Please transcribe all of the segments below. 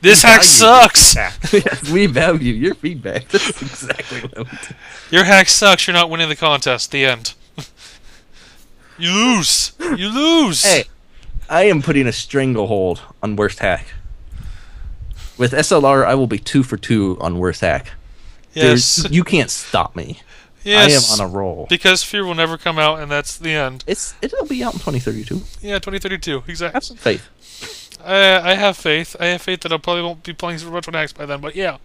This hack sucks. yes, we value your feedback. That's exactly what I would do. Your hack sucks. You're not winning the contest. The end. you lose. You lose. Hey, I am putting a stranglehold on worst hack. With SLR, I will be two for two on worst hack. yes. There's- you can't stop me. yes. I am on a roll. Because fear will never come out, and that's the end. It's it'll be out in 2032. Yeah, 2032. Exactly. Have some faith. I, I have faith. I have faith that I probably won't be playing Super Metroid X by then. But yeah.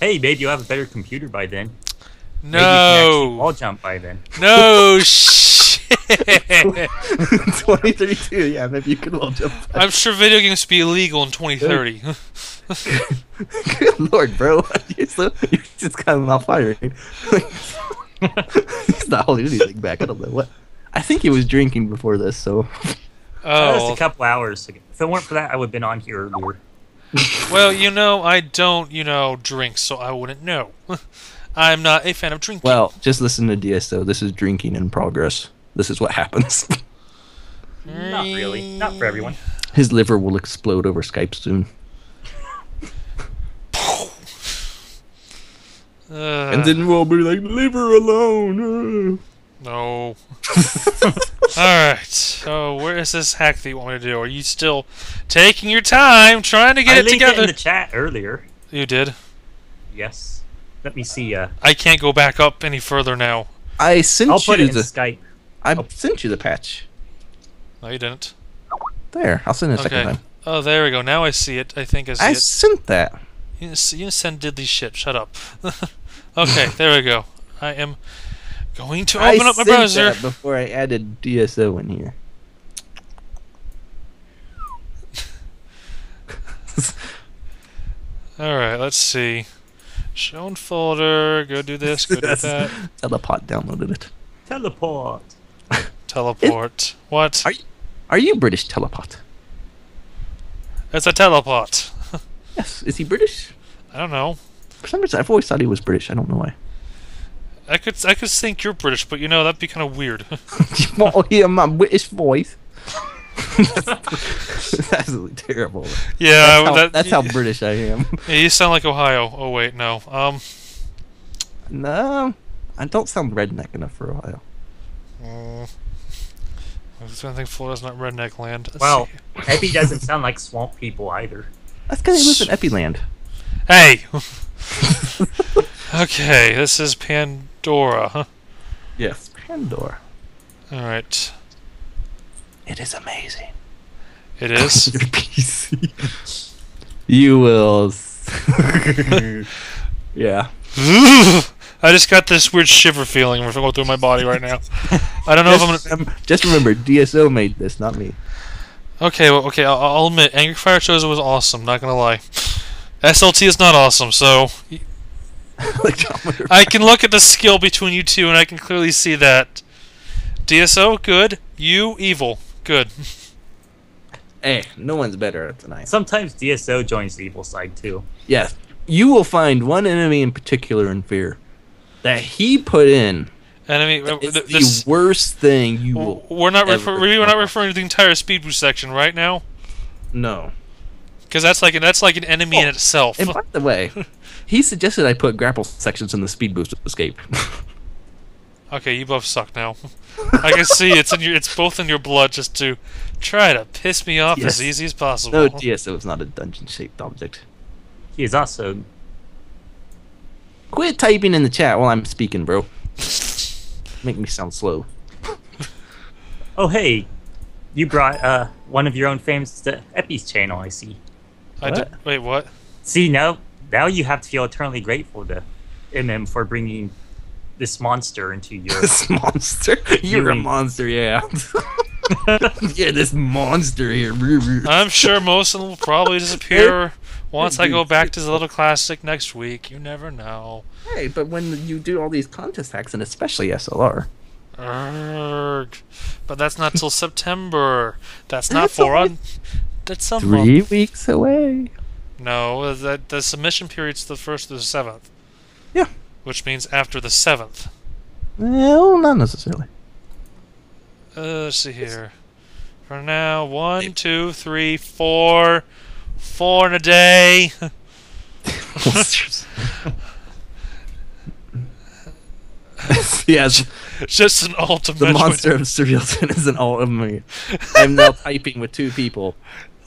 Hey, maybe you'll have a better computer by then. Maybe you can actually No. wall jump by then. No shit. 2032. Yeah, maybe you could well jump. I'm sure video games will be illegal in 2030. Good lord, bro. You're, so, you're just kind of malfiring. He's not holding anything back. I don't know what. I think he was drinking before this, so That was oh. a couple hours ago. If it weren't for that, I would have been on here earlier. Well, you know, I don't, you know, drink, so I wouldn't know. I'm not a fan of drinking. well, just listen to DSO. This is drinking in progress. This is what happens. Not really. Not for everyone. His liver will explode over Skype soon, Uh, and then we'll be like liver alone. No. Alright, so where is this hack that you want me to do? Are you still taking your time trying to get I it linked together? it in the chat earlier. You did? Yes. Let me see. Uh, I can't go back up any further now. I sent I'll put you it in the. Skype. I sent you the patch. No, you didn't. There, I'll send it a second time. Oh, there we go. Now I see it. I think I see I it. sent that. You you send diddly shit. Shut up. okay, there we go. I am going to I open up my browser. that before I added DSO in here. Alright, let's see. Shown folder. Go do this. Go do that. Teleport downloaded it. Teleport. Teleport. What? Are you, are you British teleport? It's a teleport. Yes. Is he British? I don't know. For some reason, I've always thought he was British. I don't know why. I could I could think you're British, but you know that'd be kind of weird. you won't hear my British voice. That's absolutely terrible. yeah, That's, how, that, that's how British I am. Yeah, you sound like Ohio. Oh wait, no. Um. no, I don't sound redneck enough for Ohio. mm, I was gonna think Florida's not redneck land. Let's Well, see. Epi doesn't sound like swamp people either. That's because he lives in Epiland. Hey. okay, this is Pandora. Huh? Yes. Pandora. All right. It is amazing. It is. Your PC. you will. yeah. I just got this weird shiver feeling going through my body right now. I don't know if I'm Just, gonna. um, just remember, DSO made this, not me. Okay, well, okay, I'll, I'll admit, Angry Fire Chosen was awesome. Not gonna lie. SLT is not awesome, so like I can look at the skill between you two, and I can clearly see that DSO good, you evil good. Hey, eh, no one's better at tonight. Sometimes DSO joins the evil side too. Yes, you will find one enemy in particular in fear that he put in. Enemy. It's th- the this, worst thing you will. we're not ever refer- we're not referring to the entire speed boost section right now, No. because that's like that's like an enemy in Oh, itself. And by the way, he suggested I put grapple sections in the speed boost escape. Okay, you both suck now. I can see it's in your it's both in your blood just to try to piss me off Yes. as easy as possible. no, DSO is not a dungeon-shaped object. He is also Quit typing in the chat while I'm speaking, bro. Make me sound slow. Oh hey, you brought uh one of your own fans to Epi's channel. I see. I did, wait, what? See now, now you have to feel eternally grateful to MM for bringing this monster into your. This monster. You're a monster, yeah. yeah, this monster here. I'm sure most of them will probably disappear once I go back to the little classic next week. You never know. Hey, but when you do all these contest hacks, and especially SLR, Urgh. But that's not till September. That's not That's for only on. That's some three month. weeks away. No, that the submission period's the first to the seventh. Yeah. Which means after the seventh. Well, not necessarily. Uh, let's see here. For now, one, two, three, four, Four in a day. Monsters. Yes, Just an ultimate. the monster of Surrealton is an all of me. I'm now typing with two people.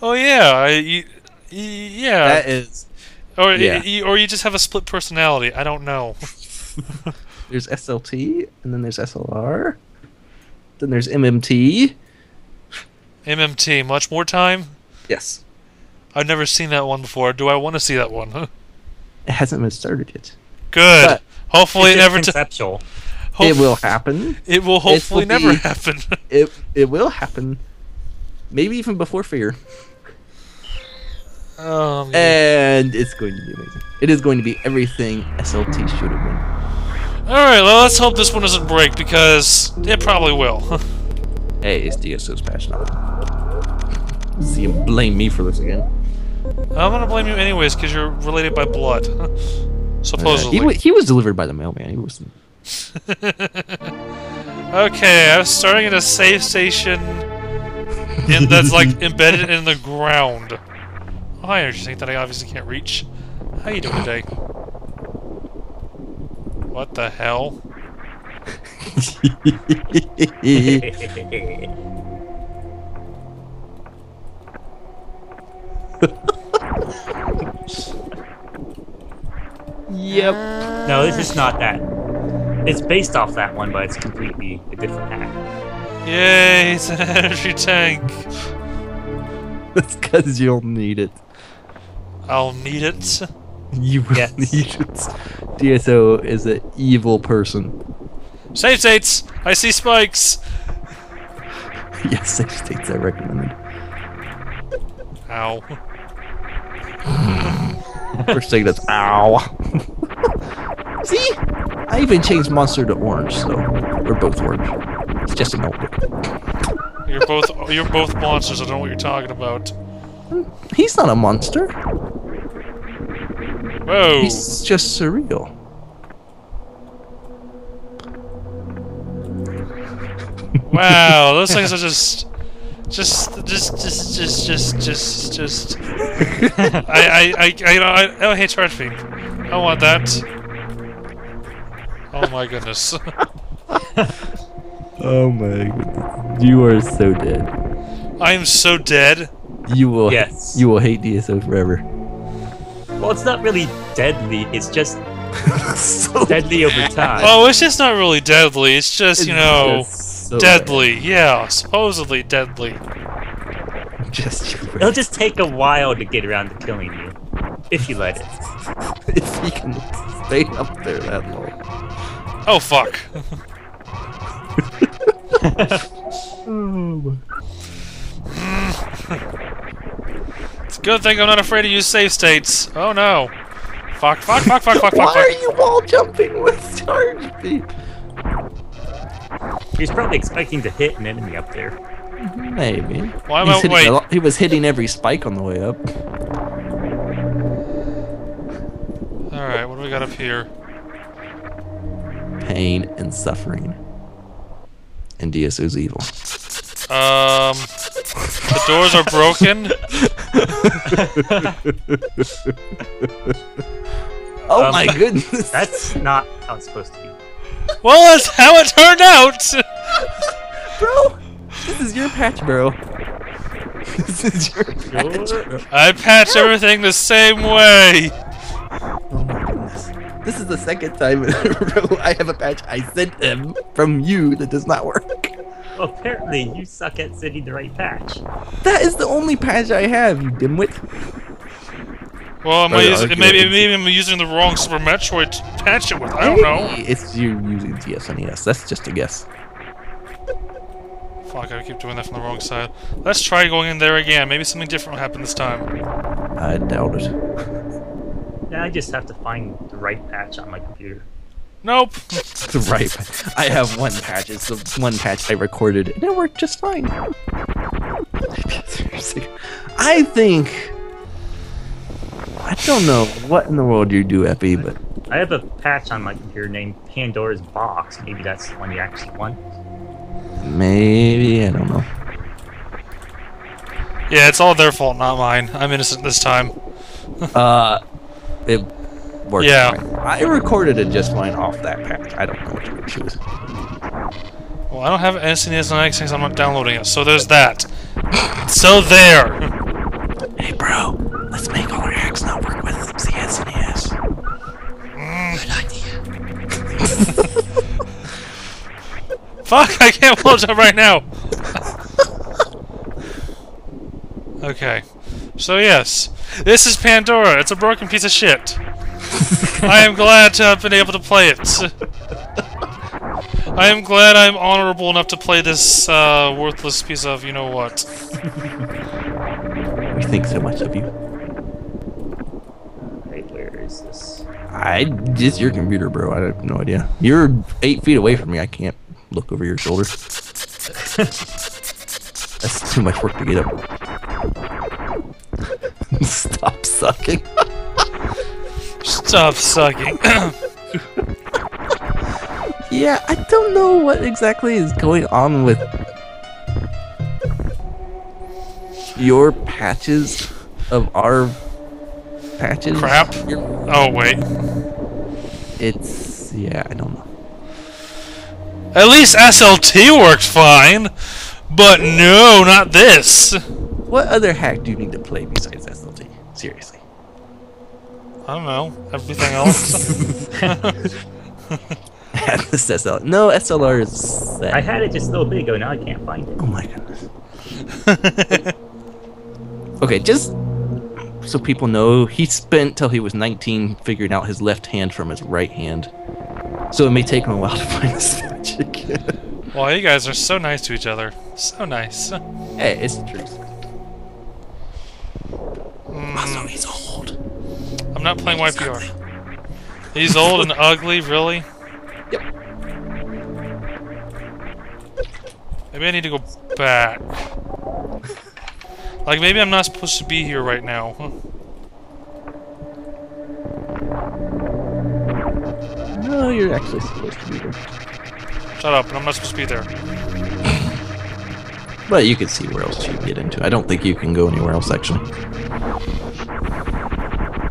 Oh yeah, I, you, y- yeah. That is. or yeah. y- or you just have a split personality. I don't know. There's SLT, and then there's SLR. Then there's MMT. MMT. Much more time. Yes. I've never seen that one before. Do I want to see that one? It hasn't been started yet. Good. But hopefully, it It's never. T- conceptual. hope- It will happen. It will hopefully will never be- happen. It it will happen. Maybe even before Fear. Um, And it's going to be amazing. It is going to be everything SLT should have been. all right. Well, let's hope this one doesn't break because it probably will. Hey, it's DSO's patch now. See him blame me for this again. I'm gonna blame you anyways because you're related by blood. Supposedly. he, wa- he was delivered by the mailman. He was Okay, I was starting at a safe station in, that's like embedded in the ground. Oh, hi, energy tank that I obviously can't reach. How you doing today? What the hell? Yep. no, this is not that. It's based off that one, but it's completely a different hack. Yay, it's an energy tank. That's because you'll need it. I'll need it. You will Yes. need it. DSO is an evil person. Save states! I see spikes! Yes, safe states I recommended. Ow. First thing that's ow. See? I even changed monster to orange, so we're both orange. It's just a notebook. You're both you're both monsters, I don't know what you're talking about. He's not a monster. Whoa. He's just surreal. Wow, those things are just, just, just, just, just, just, just, just. I, I, I, I, you know, I, oh, hey, charge fiend. I want that. Oh my goodness. Oh my goodness. You are so dead. I am so dead. You will Yes. you will hate DSO forever. Well, it's not really deadly. It's just so deadly over time. Oh, it's just not really deadly. It's just, you It's know, just so deadly. Yeah, supposedly deadly. bad. Just It'll just take a while to get around to killing you, if you let it. if he can stay up there that long. Oh fuck. It's a hmm. Good thing I'm not afraid to use save states. Oh no. Fuck, fuck, fuck, fuck, fuck, Why fuck, Why are you wall jumping with charge beam? He's probably expecting to hit an enemy up there. Maybe. Why am I- hitting wait. he was hitting every spike on the way up. Alright, what do we got up here? Pain and suffering. And DSO's evil. Um, the doors are broken. Oh Um, my goodness! That's not how it's supposed to be. Well, that's how it turned out. bro, this is your patch, bro. This is your patch, bro. I patch everything the same way. Oh my goodness. This is the second time in a row I have a patch I sent him from you that does not work. Well, apparently you suck at setting the right patch. That is the only patch I have, you dimwit. Well, am I using, maybe maybe I'm using the wrong Super Metroid to patch it with. I don't know. Hey, It's you using ZSNES. That's just a guess. Fuck, I keep doing that from the wrong side. Let's try going in there again. Maybe something different will happen this time. I doubt it. Now I just have to find the right patch on my computer. Nope. right. I have one patch. It's the one patch I recorded, and it worked just fine. Seriously. I think. I don't know what in the world you do, Epi, but I have a patch on my computer named Pandora's Box. Maybe that's the one you actually want. maybe I don't know. Yeah, it's all their fault, not mine. I'm innocent this time. Uh, it worked. Yeah. I recorded it just fine off that patch. I don't know what one to choose. Well, I don't have SNES on Xbox. I'm not downloading it, so there's that. so there. Hey, bro, let's make all our hacks not work with ZSNES. Fuck! I can't launch it right now. okay. So yes, this is Pandora. It's a broken piece of shit. I am glad to have been able to play it. I am glad I'm honorable enough to play this uh, worthless piece of you know what. We think so much of you. Wait, where is this? I just your computer, bro. I have no idea. You're eight feet away from me. I can't look over your shoulder. That's too much work to get up. Stop sucking. Stop sucking. Yeah, I don't know what exactly is going on with your patches of our patches. Crap. Your- oh wait. It's yeah, I don't know. At least SLT worked fine. But no, not this. What other hack do you need to play besides SLT? Seriously. I don't know. Everything else. this SLR. No, SLR is set. I had it just a little bit ago. Oh, now I can't find it. Oh my goodness. okay, just so people know, he spent till he was 19 figuring out his left hand from his right hand. So it may take him a while to find this magic. well, you guys are so nice to each other. So nice. hey, it's the truth. Mm, Also, he's old. I'm not playing YPR. He's old and ugly, really? Yep. Maybe I need to go back. Like, maybe I'm not supposed to be here right now. Huh. No, you're actually supposed to be there. Shut up, and I'm not supposed to be there. But you can see where else you can get into. I don't think you can go anywhere else, actually.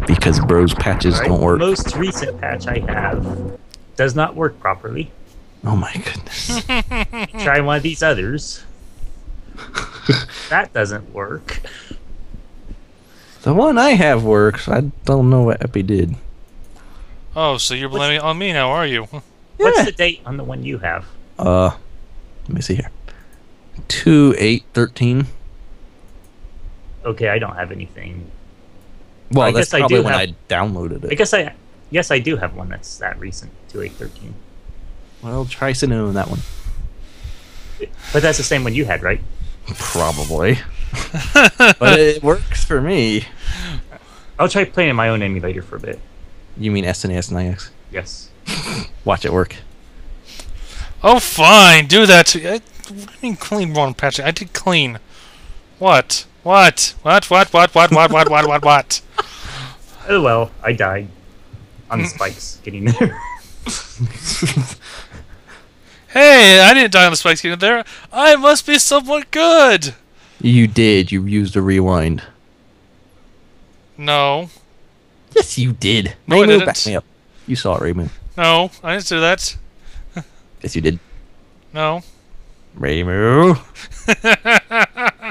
Because bros patches Alright, don't work. The most recent patch I have does not work properly. Oh my goodness. Try one of these others. that doesn't work. the one I have works. I don't know what Epi did. Oh, so you're blaming it on me now, are you? What's Yeah. the date on the one you have? Uh, let me see here. Two eight thirteen. Okay, I don't have anything. Well, I that's guess I probably do when have- I downloaded it. I guess I, yes, I do have one that's that recent, two eight thirteen. Well, try sending on that one. But that's the same one you had, right? Probably. but it works for me. I'll try playing in my own emulator for a bit. You mean SNES and IX? Yes. Watch it work. Oh, fine, do that to I, what do you mean clean wrong patching? I did clean. What? What? What? What? What? What? What? What? What? What? What? Oh well, I died on the spikes getting there. Hey, I didn't die on the spikes getting there. I must be somewhat good. You did. You used a rewind. No, Yes, you did. No, I Raymu, back didn't. Back me up. You saw it, Raymu. no, I didn't do that. Yes, you did. No. Raymu.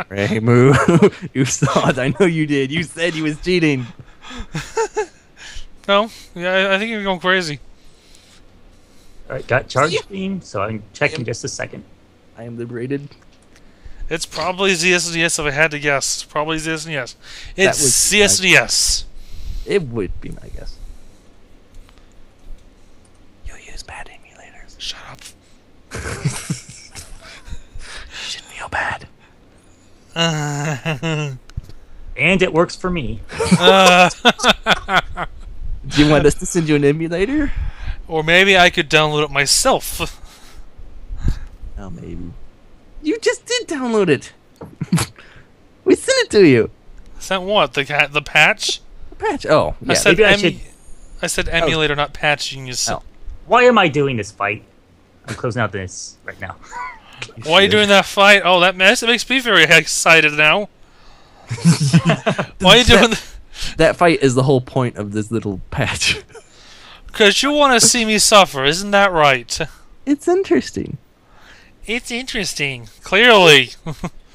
Raymu. you saw it. I know you did. You said he was cheating. No. Yeah, I, I think you're going crazy. Alright, got charge beam, so I'm checking just a second. I am liberated. It's probably ZSNES if I had to guess. It's probably ZSNES. That It's was- ZSNES. It would be my guess. You use bad emulators. Shut up. You should feel bad. And it works for me. Uh, Do you want us to send you an emulator? or maybe I could download it myself. Oh, maybe. You just did download it. we sent it to you. Sent what? The ca- the patch? Patch. Oh, I said maybe I should- I said emulator, not patch. Genius. Oh. Why am I doing this fight? I'm closing out this right now. Why are you doing that fight? Oh, that mess. It makes me very excited now. Why are you doing? th- That fight is the whole point of this little patch. Cause you want to see me suffer, isn't that right? It's interesting. It's interesting. Clearly.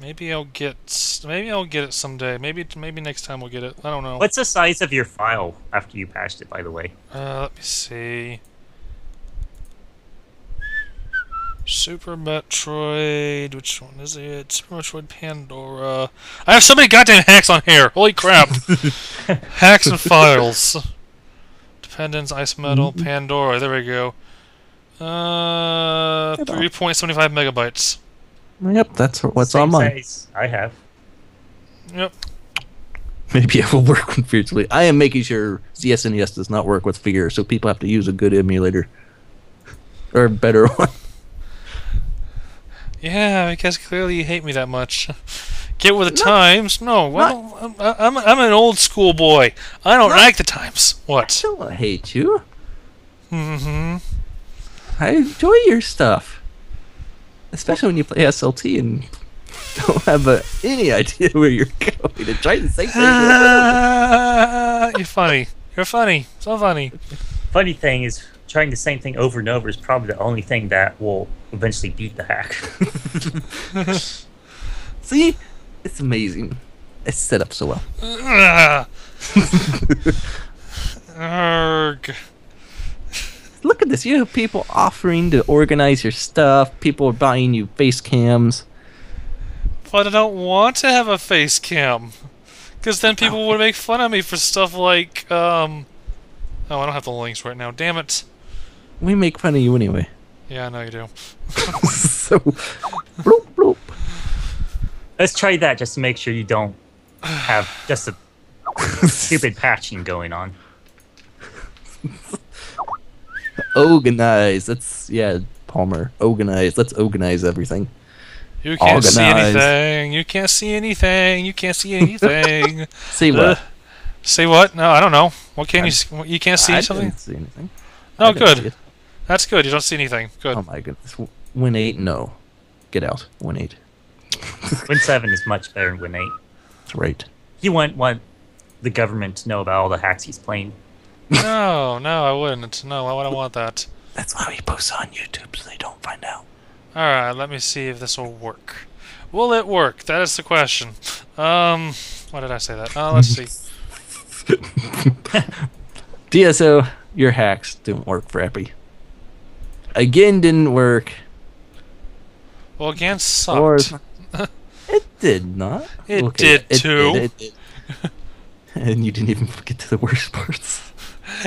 maybe I'll get. Maybe I'll get it someday. Maybe maybe next time we'll get it. I don't know. What's the size of your file after you patched it, by the way? Uh, let me see. Super Metroid. Which one is it? Super Metroid Pandora. I have so many goddamn hacks on here. Holy crap! hacks and files. Dependence, Ice Metal, Pandora. There we go. Uh, 3.75 megabytes. Yep, that's what's Same on mine. size I have. Yep. Maybe it will work virtually. I am making sure ZSNES does not work with Fear, so people have to use a good emulator. Or a better one. Yeah, because clearly you hate me that much. Get with the times? No, I don't, I'm, I'm, I'm an old school boy. I don't Not- like the times. What? I don't hate you. Mm-hmm. I enjoy your stuff. Especially when you play SLT and don't have uh any idea where you're going to try the same thing. and over. Ah, You're funny. You're funny. So funny. Funny thing is, trying the same thing over and over is probably the only thing that will eventually beat the hack. See? It's amazing. It's set up so well. Arg. Look at this. You have people offering to organize your stuff. People are buying you face cams. But I don't want to have a face cam. Because then people would make fun of me for stuff like, um... Oh, I don't have the links right now. Damn it. We make fun of you anyway. Yeah, I know you do. so, bloop, bloop. Let's try that just to make sure you don't have just a stupid patching going on. Organize. Let's, yeah, Palmer. Organize. Let's organize everything. You can't see anything. You can't see anything. You can't see anything. See Uh, what? say what? No, I don't know. What can you? s- You can't see I something? didn't see anything. No, I good. That's good. You don't see anything. Good. Oh my goodness. Win 8? No. Get out. Win 8. Win 7 is much better than Win 8. That's right. He wouldn't want the government to know about all the hacks he's playing. No, no, I wouldn't. No, I wouldn't want that? That's why we post on YouTube so they don't find out. All right, let me see if this will work. Will it work? That is the question. Um, why did I say that? Uh, let's see. DSO, your hacks didn't work for Epi. Again, didn't work. Well, again, Or sucked. it did not. It did too. it did. and you didn't even get to the worst parts.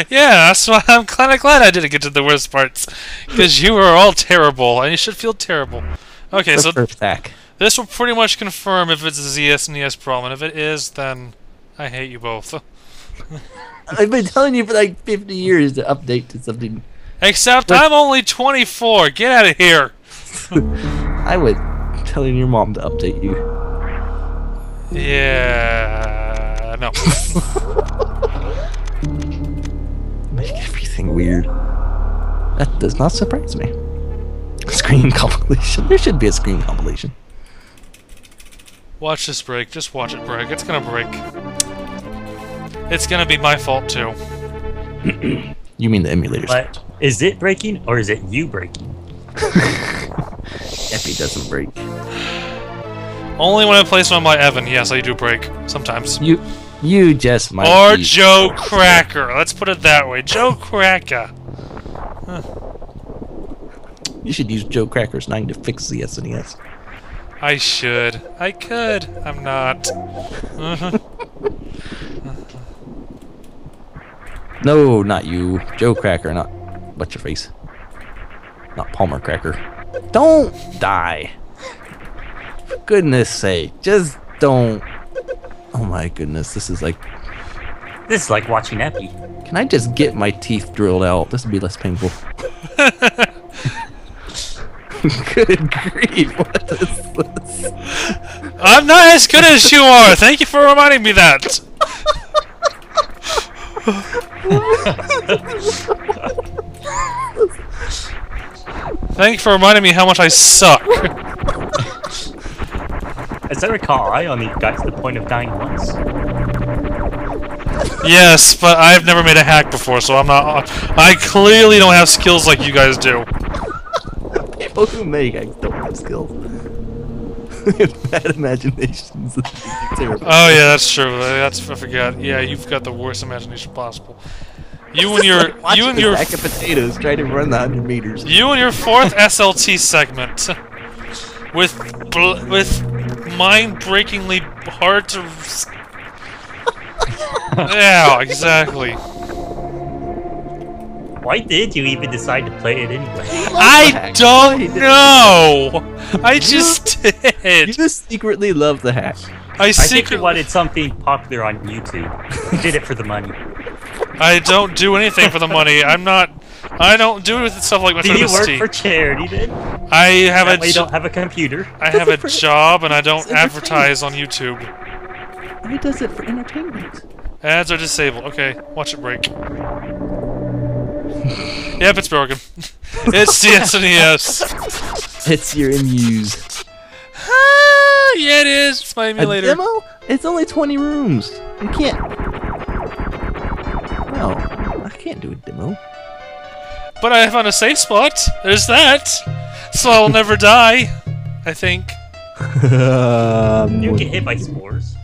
Yeah, that's why I'm kind of glad I didn't get to the worst parts, because you were all terrible, and you should feel terrible. Okay, so this will pretty much confirm if it's a ZSNES problem, and if it is, then I hate you both. I've been telling you for like 50 years to update to something. Except I'm only 24. Get out of here. I was telling your mom to update you. Yeah, no. Make everything weird. That does not surprise me. Screen compilation. There should be a screen compilation. Watch this break. Just watch it break. It's gonna break. It's gonna be my fault too. You mean the emulators? But is it breaking or is it you breaking? Epi doesn't break. Only when I play someone by Evan. Yes, I do break sometimes. You, you just might. Or Joe Cracker. Let's put it that way. Joe Cracker. You should use Joe Cracker's nine to fix the SNES. I should. I could. I'm not. No, not you. Joe Cracker, not what's your face? Not Palmer Cracker. Don't die. For goodness sake, just don't. Oh my goodness, this is like. This is like watching Epi. Can I just get my teeth drilled out? This would be less painful. Good grief, what is this? I'm not as good as you are. Thank you for reminding me that. Thank you for reminding me how much I suck. As I recall, I only got to the point of dying once. yes, but I've never made a hack before, so I'm not. I clearly don't have skills like you guys do. People who make hacks don't have skills. Bad imaginations. Terrible. Oh yeah, that's true. Uh, that's I forgot. Yeah, you've got the worst imagination possible. You and your Watching you and your sack of potatoes trying to run the hundred meters. you and your fourth SLT segment with bl- with mind-breakingly hard to. s- yeah, exactly. Why did you even decide to play it anyway? I don't know. I just did. You just secretly love the hack. I I secretly. wanted something popular on YouTube. You did it for the money. I don't do anything for the money. I'm not. I don't do it with stuff like my Do friend you work for charity then? I have That a way you don't have a computer. I have a Does it for- job and I don't advertise on YouTube. He does it for entertainment. Ads are disabled. Okay, watch it break. yep, it's broken. it's the SNES. It's your amuse. Ah, yeah, it is. It's my emulator. A demo? It's only 20 rooms. You can't. No, I can't do a demo. But I found a safe spot. There's that. So I'll never die. I think. um, You get hit by spores.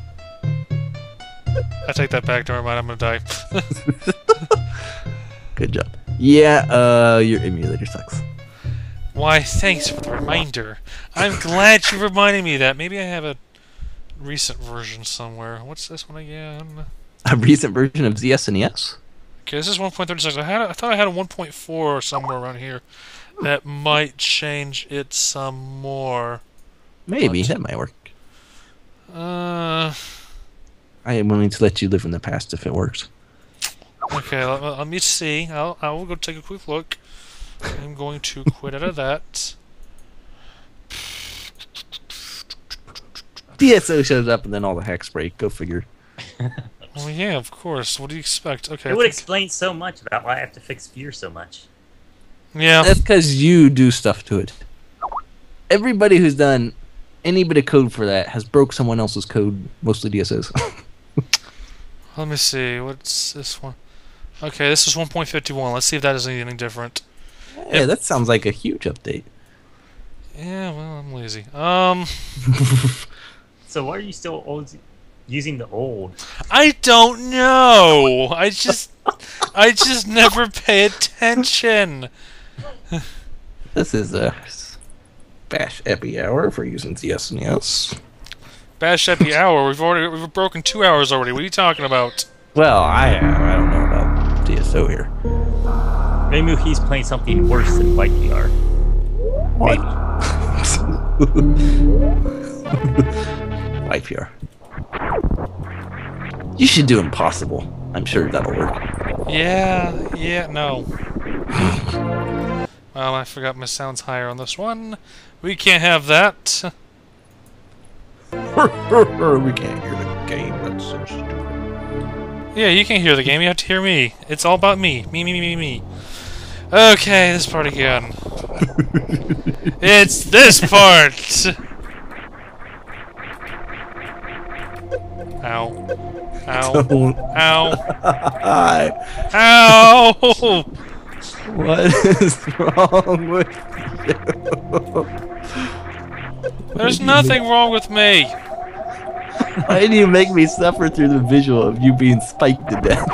I take that back. Never mind. I'm gonna die. Good job. Yeah, uh, your emulator sucks. Why, thanks for the reminder. I'm glad you reminded me of that. Maybe I have a recent version somewhere. What's this one again? A recent version of ZSNES? Okay, this is 1.36. I had, a- I thought I had a 1.4 somewhere around here. That might change it some more. Maybe, What? that might work. Uh, I am willing to let you live in the past if it works. okay, let, let me see. I'll, I will go take a quick look. I'm going to quit out of that. DSO shows up and then all the hacks break. Go figure. Well, yeah, of course. What do you expect? Okay. It would explain so much about why I have to fix Fear so much. yeah. That's because you do stuff to it. Everybody who's done any bit of code for that has broke someone else's code, mostly DSOs. Let me see. What's this one? Okay, this is 1.51. Let's see if that is anything different. yeah, that sounds like a huge update. Yeah, well, I'm lazy. Um, So why are you still old, using the old? I don't know. I just, I just never pay attention. This is a bash epi hour for using ZSNES. Bash Epi Hour. We've already we've broken two hours already. What are you talking about? Well, I have. I don't know about DSO here. Maybe he's playing something worse than YPR. What? Maybe. YPR. You should do impossible. I'm sure that'll work. Yeah, yeah, no. Well, I forgot my sounds higher on this one. We can't have that. we can't hear the game. That's so stupid. Yeah, you can hear the game. You have to hear me. It's all about me. Me, me, me, me, me. Okay, this part again. it's this part. Ow. Ow. Don't. Ow. Ow. What is wrong with you? There's nothing wrong with me. Why do you make me suffer through the visual of you being spiked to death?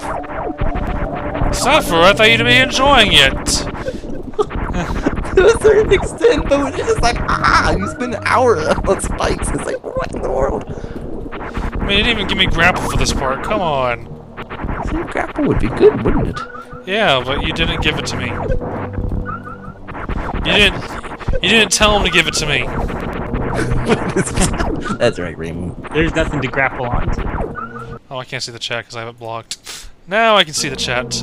Suffer, I thought you'd be enjoying it. to a certain extent, but it's just like, ah, you spend an hour on spikes. It's like, what in the world? I mean, you didn't even give me grapple for this part. Come on. See, grapple would be good, wouldn't it? Yeah, but you didn't give it to me. You didn't. You didn't tell him to give it to me. That's right, Raymond. There's nothing to grapple onto. Oh, I can't see the chat because I have it blocked. Now I can see the chat.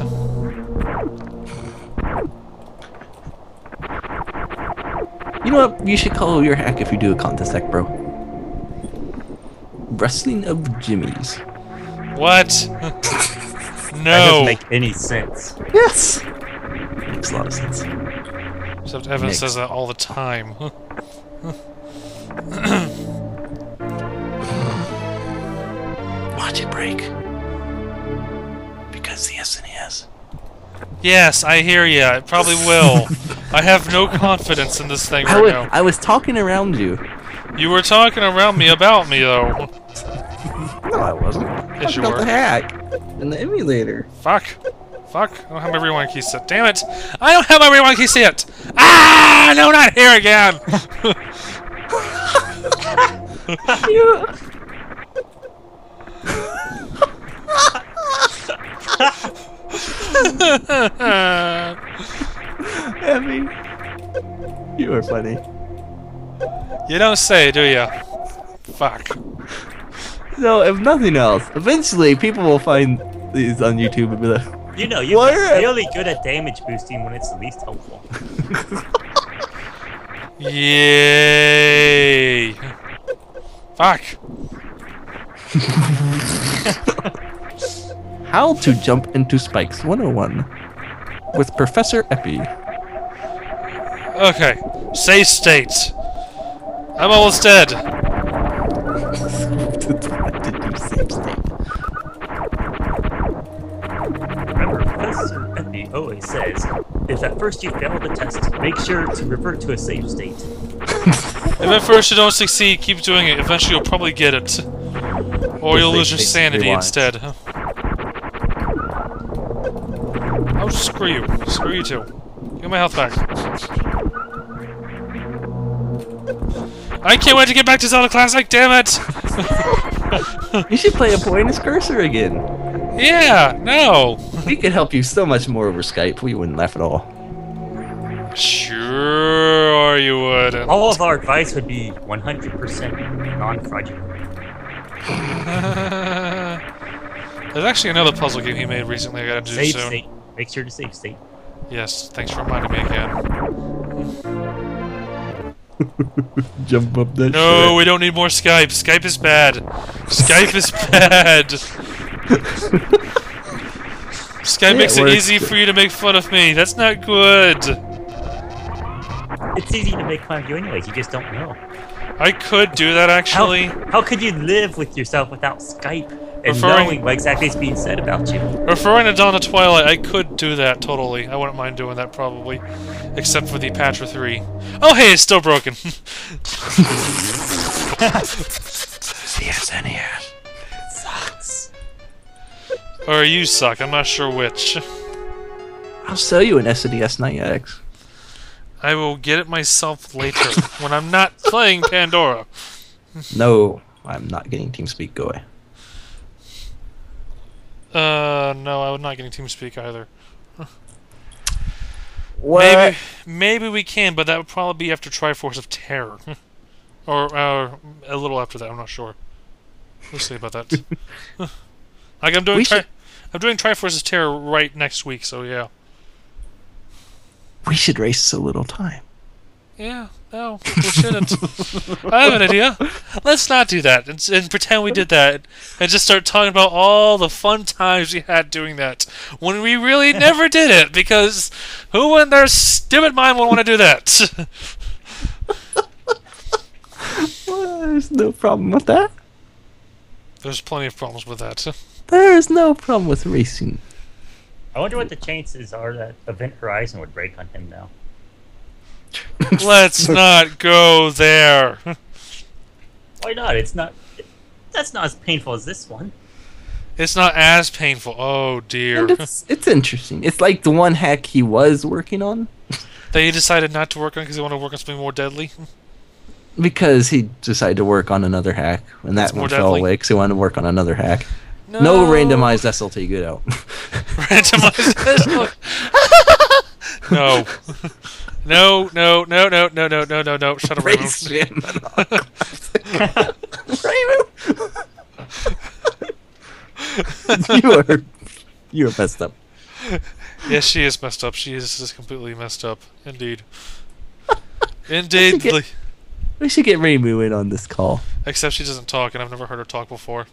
You know what? You should call your hack if you do a contest hack, bro. Wrestling of Jimmy's. What? no. That no. doesn't make any sense. Yes! Makes a lot of sense. Except Evan Mixed. says that all the time. Watch it break. Because the SNES. yes, I hear ya. It probably will. I have no confidence in this thing I right was, now. I was talking around you. You were talking around me about me, though. No, I wasn't. Yes, you were. the hack in the emulator. Fuck. Fuck. I don't have my rewind key set. Damn it. I don't have my rewind key set. Ah! No, not here again. Emmy, you are funny. you don't say, do you? Fuck. No, if nothing else, eventually people will find these on YouTube and be like, You know, you're Where- really good at damage boosting when it's the least helpful. Yay. Fuck. How to Jump into Spikes 101 with Professor Epi. Okay. Safe state. I'm almost dead. Says, if at first you fail the test, make sure to revert to a safe state. If at first you don't succeed, keep doing it. Eventually you'll probably get it. Or you'll lose your sanity rewind. instead. Oh, screw you. Screw you too. Get my health back. I can't wait to get back to Zelda Classic, damn it! You should play a pointless cursor again. Yeah, no. We could help you so much more over Skype. We wouldn't laugh at all. Sure you wouldn't. All of our advice would be 100% non-fraudulent. There's actually another puzzle game he made recently I gotta do Save soon. state. Make sure to save state. Yes, thanks for reminding me again. Jump up that No, we don't need more Skype. Skype is bad. Skype is bad. Skype Yeah, makes it it easy for you to make fun of me. That's not good. It's easy to make fun of you anyways, you just don't know. I could do that actually. how could you live with yourself without Skype and Referring- knowing what exactly is being said about you? Referring to Dawn of Twilight, I could do that totally. I wouldn't mind doing that probably. Except for the Patra 3. Oh hey, it's still broken. The SNES. Sucks. Or you suck, I'm not sure which. I'll sell you an SNES 9X. I will get it myself later when I'm not playing Pandora. No, I'm not getting TeamSpeak. Go away. Uh, no, I'm not getting TeamSpeak either. What? Maybe, maybe we can, but that would probably be after Triforce of Terror, or uh, a little after that. I'm not sure. We'll see about that. like I'm doing, tri- should- I'm doing Triforce of Terror right next week, so yeah. We should race a little time. Yeah, no, we shouldn't. I have an idea. Let's not do that and, and pretend we did that and just start talking about all the fun times we had doing that when we really never did it because who in their stupid mind would want to do that? Well, there's no problem with that. There's plenty of problems with that. There's no problem with racing. I wonder what the chances are that Event Horizon would break on him now. Let's not go there. Why not? It's not. That's not as painful as this one. It's not as painful. Oh dear. And it's it's interesting. It's like the one hack he was working on They decided not to work on because they want to work on something more deadly. because he decided to work on another hack, and that That's more one fell deadly. away because he wanted to work on another hack. No, randomized SLT, get out. Randomized. SLT. no. No, no, no, no, no, no, no, no, no. Shut up, Raymond. Race him. Raymond. you are you are messed up. Yes, she is messed up. She is just completely messed up. Indeed. Indeed. We should get Raymu in on this call. Except she doesn't talk, and I've never heard her talk before.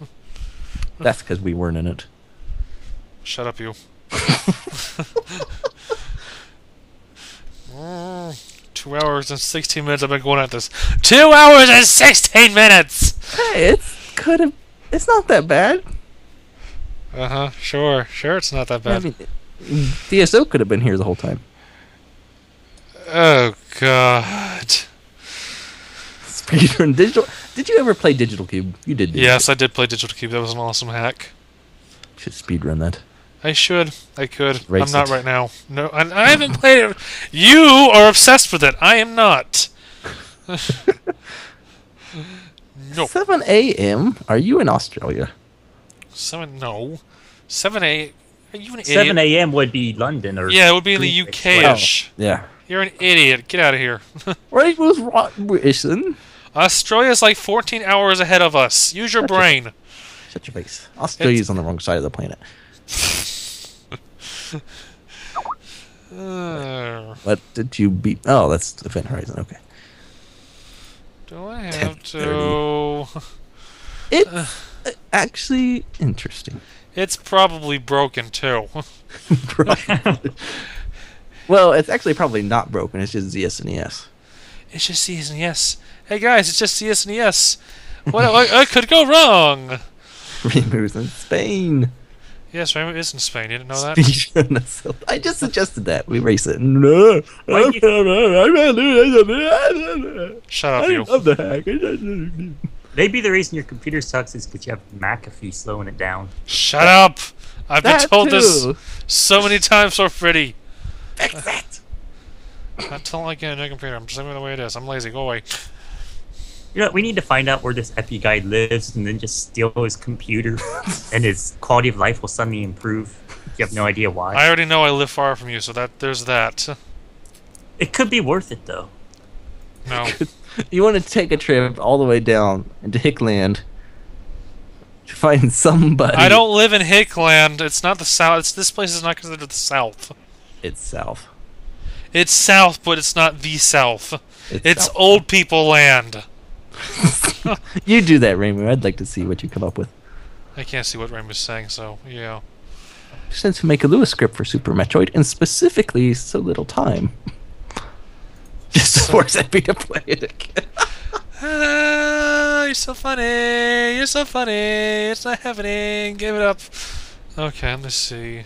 That's because we weren't in it. Shut up, you. Mm. Two hours and 16 minutes I've been going at this. Two hours and 16 minutes! Hey, it's could have. It's not that bad. Uh huh, sure, sure, it's not that I bad. mean, DSO could have been here the whole time. Oh, God. Speedrun digital. Did you ever play Digital Cube? You did. didn't Yes, I did play Digital Cube. That was an awesome hack. You? Should speedrun that. I should. I could. Race I'm not it. right now. No, I, I haven't played it. You are obsessed with it. I am not. no. 7 a.m. Are you in Australia? Seven. No. Seven eight. Are you an Seven idiot? a.m. would be London or Yeah, it would be in the three- UK ish. Oh, yeah. You're an idiot. Get out of here. Right was Rotwison. Australia's like 14 hours ahead of us. Use your Shut your- brain. Shut your face. Australia's on the wrong side of the planet. Uh, What did you beat? Oh, that's the Event Horizon. Okay. do I have to? It's uh, actually interesting. It's probably broken too. well, it's actually probably not broken. It's just ZSNES. It's just ZSNES. Hey guys, it's just ZSNES. What, what, what could go wrong? Removes in Spain. Yes, Raymond is in Spain. You didn't know that? I just suggested that we race it. No, Why I Shut up, you. love the hack. Maybe the reason your computer sucks is because you have McAfee slowing it down. Shut up! I've been That told this so many times already. Fix it. I'm telling like a new computer. I'm just leaving it the way it is. I'm lazy. Go away. You know, we need to find out where this Epi guy lives and then just steal his computer, and his quality of life will suddenly improve. You have no idea why. I already know I live far from you, so that there's that. It could be worth it though. No. You want to take a trip all the way down into Hickland to find somebody. I don't live in Hickland. It's not the south. It's, this place is not considered the south. It's south. It's south, but it's not the south. It's, It's south. old people land. You do that, Raymond. I'd like to see what you come up with. I can't see what Rainbow's saying, so yeah. Since we make a Lua script for Super Metroid, and specifically so little time. Just to force Epi to play it again. Ah, you're so funny. You're so funny. It's not happening. Give it up. Okay, let me see.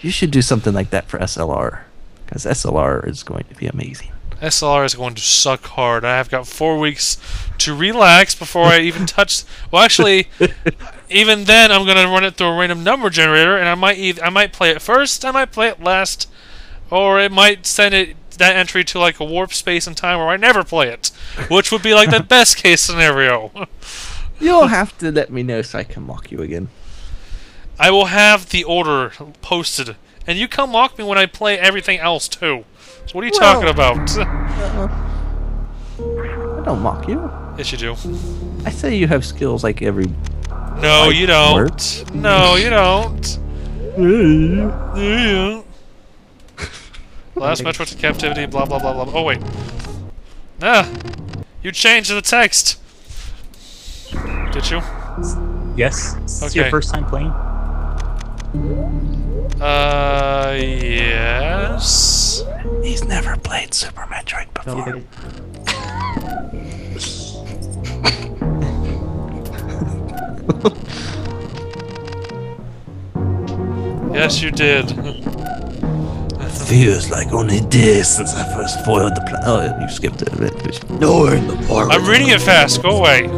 You should do something like that for SLR. Because SLR is going to be amazing. SLR is going to suck hard. I have got four weeks to relax before I even touch. Well, actually, even then, I'm gonna run it through a random number generator, and I might either, I might play it first, I might play it last, or it might send it that entry to like a warp space and time where I never play it, which would be like the best case scenario. You'll have to let me know so I can mock you again. I will have the order posted, and you come mock me when I play everything else too. So what are you Well- talking about? I don't mock you. yes, you do. I say you have skills like every. No, Like you don't. words? No, you don't. Yeah. Last Metro to captivity, blah blah blah blah. Oh wait. Ah, you changed the text. Did you? Yes. Is this your Okay. first time playing? Uh, yes. He's never played Super Metroid before. Yes, you did. Feels like only days since I first foiled the plan. Oh, you skipped it a bit. Nowhere in the park. I'm reading it fast. Go away.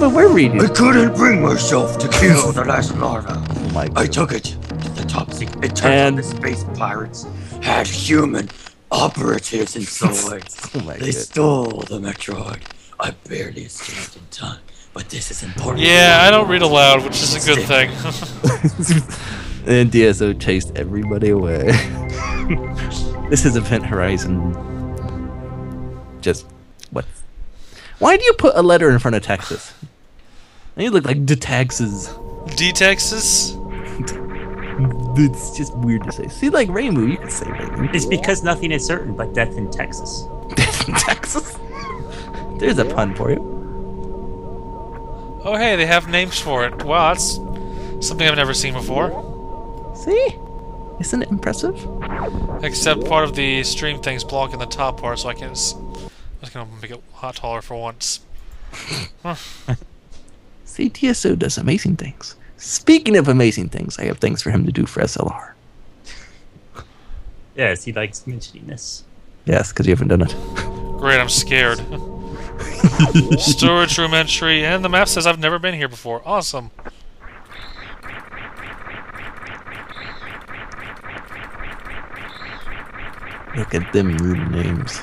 but we're reading. I couldn't bring myself to kill the last larva. Oh my I took it to the top secret. It turns And- out the space pirates had human operatives inside. Oh my they god. stole the Metroid. I barely escaped in time, but this is important. Yeah, I don't read aloud, which is a good thing. and DSO chased everybody away. this is Event Horizon. Just what? Why do you put a letter in front of Texas? You look like the Texas. D Texas. It's just weird to say. See, like Ramu, you can say Ramu. It's because nothing is certain but death in Texas. Death in Texas. There's a pun for you. Oh hey, they have names for it. Wow, that's something I've never seen before. See? Isn't it impressive? Except part of the stream thing's blocking the top part, so I can just. I'm just gonna make it a lot taller for once. See, DSO does amazing things. Speaking of amazing things, I have things for him to do for SLR. Yes, he likes mentioning this. Yes, because you haven't done it. Great, I'm scared. Storage room entry, and the map says I've never been here before. Awesome. Look at them room names.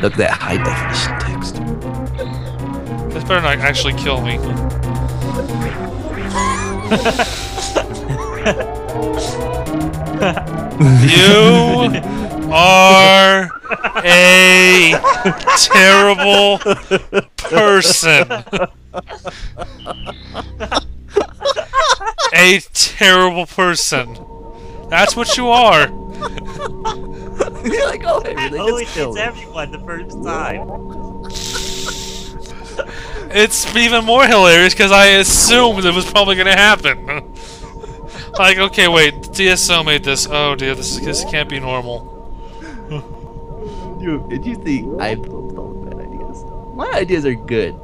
Look at that high definition text. This better not actually kill me. You are a terrible person. A terrible person. That's what you are. You're like, oh, hey, they Oh, just it's killed everyone the first time. It's even more hilarious because I assumed it was probably going to happen. like, okay, wait, DSO made this. Oh dear, this, this can't be normal. You, did you think I have all the bad ideas? My ideas are good.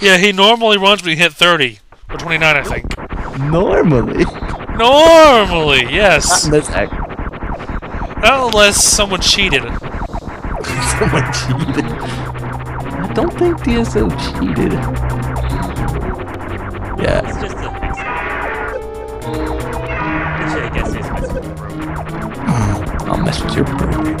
Yeah, he normally runs when he hit 30. Or 29, I think. Normally. Normally, yes. Unless act- Not unless someone cheated. Someone cheated. I don't think DSO cheated. Yeah. It's just a. Actually, I guess it's messing with the program. I'll mess with your program.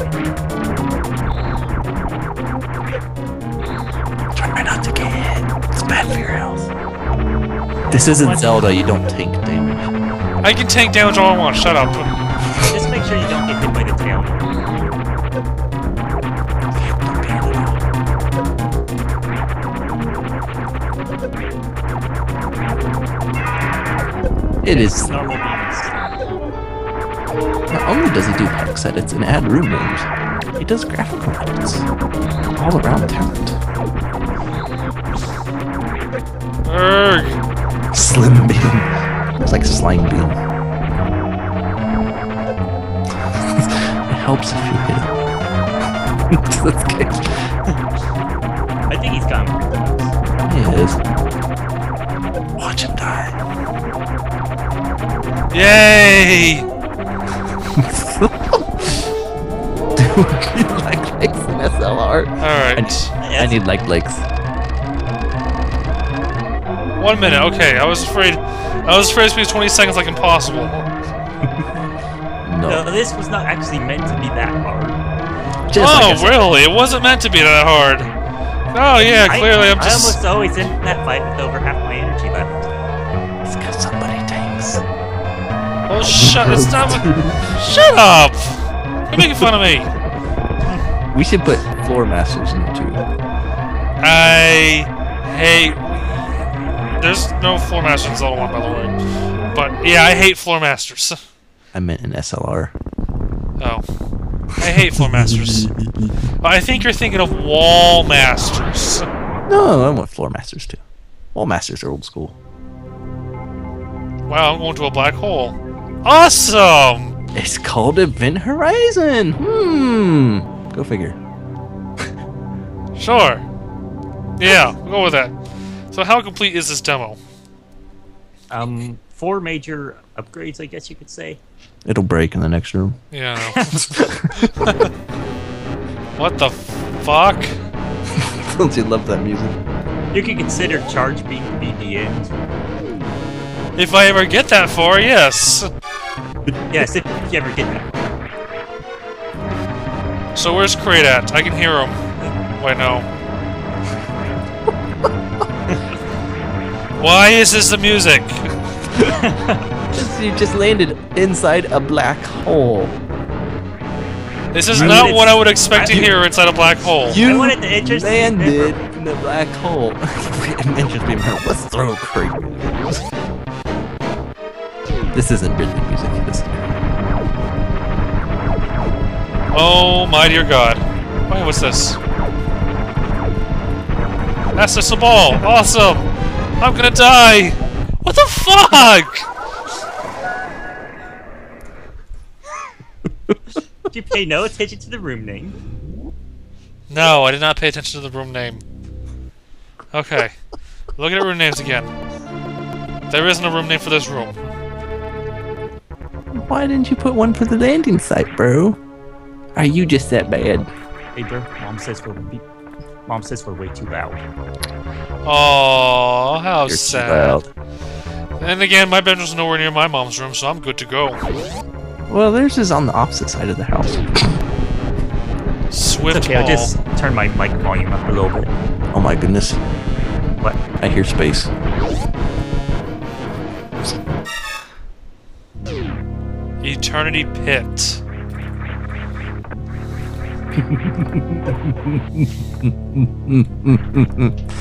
Try not to get hit. It's bad for your health. This isn't Zelda, you don't take damage. I can tank damage all I want, shut up. Just make sure you don't get hit by the tail. It is not only does he do hex edits and add room names, he does graphical edits. All around talent. Urgh. Slim beam. It's like slime beam. it helps if you hit him. That's good. I think he's gone. He is. Watch him die. Yay! Dude, you like legs in SLR. Alright. I need like legs. One minute, okay. I was afraid. I was afraid it was 20 seconds like impossible. No, No. this was not actually meant to be that hard. Just oh, like really? It wasn't meant to be that hard. Oh, yeah, clearly I, I'm I just. almost always in that fight with over half my energy left. It's because somebody tanks. Oh, shut It's not. Shut up! You're making fun of me. We should put floor masters in too. I hate. There's no floor masters in Zelda 1, by the way. But yeah, I hate floor masters. I meant an SLR. Oh. I hate floor masters. But I think you're thinking of wall masters. No, I want floor masters too. Wall masters are old school. Wow, I'm going to a black hole. Awesome! It's called Event Horizon. Hmm. Go figure. Sure. Yeah, we'll go with that. So how complete is this demo? Um, four major upgrades, I guess you could say. It'll break in the next room. Yeah, what the fuck? Don't you love that music? You could consider charge being to be the end. If I ever get that far, yes. Yes, if you ever get that. So where's Crate at? I can hear him. Wait, no. Why is this the music? You just landed inside a black hole. This is I not what I would expect to hear inside a black hole. You wanted the interesting landed in a black hole. Interesting. Let's throw Craig. This isn't Ridley music. This Oh my dear god. Wait, what's this? That's just a ball. Awesome. I'm gonna die. What the Fuck! Did you pay no attention to the room name? No, I did not pay attention to the room name. Okay. Look at room names again. There isn't a room name for this room. Why didn't you put one for the landing site, bro? Are you just that bad? Hey, bro. Mom says we're mom says we're way too loud. Oh, how You're too sad. loud. And again, my bedroom's nowhere near my mom's room, so I'm good to go. Well, theirs is on the opposite side of the house. Swift It's okay. I'll just turn my mic volume up a little bit. Oh my goodness. What? I hear space. Eternity Pit.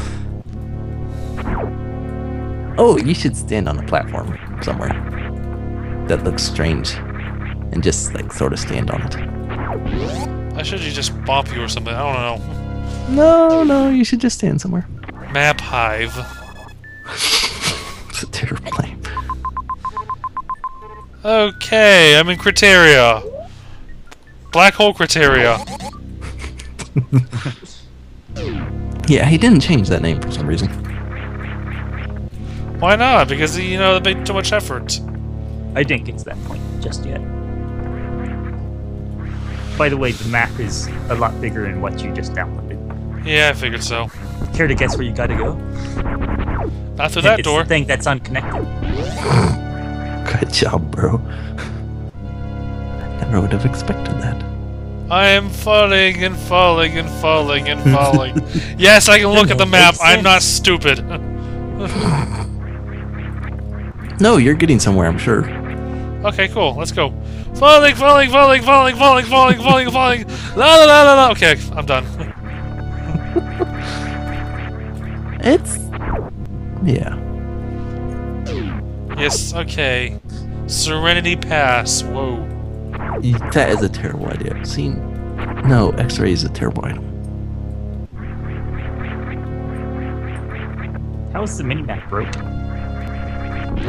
Oh, you should stand on a platform somewhere. That looks strange. And just like sort of stand on it. I should just bump you or something. I don't know. No, no, you should just stand somewhere. Map Hive. It's a terrible name. Okay, I'm in Crateria. Black hole Crateria. Yeah, he didn't change that name for some reason. Why not? Because you know they made too much effort. I didn't get to that point just yet. By the way, the map is a lot bigger than what you just downloaded. Yeah, I figured so. Care to guess where you gotta go? Not through that door. the thing that's unconnected. Good job, bro. I never would have expected that. I am falling and falling and falling and falling. yes, I can look at the map. I'm not stupid. No, you're getting somewhere, I'm sure. okay, cool. Let's go. Falling, falling, falling, falling, falling, falling, falling, falling. La la la la la. Okay, I'm done. It's. Yeah. Yes, okay. Serenity Pass. Whoa. That is a terrible idea. See, no, X ray is a terrible item. How is the minimap broke?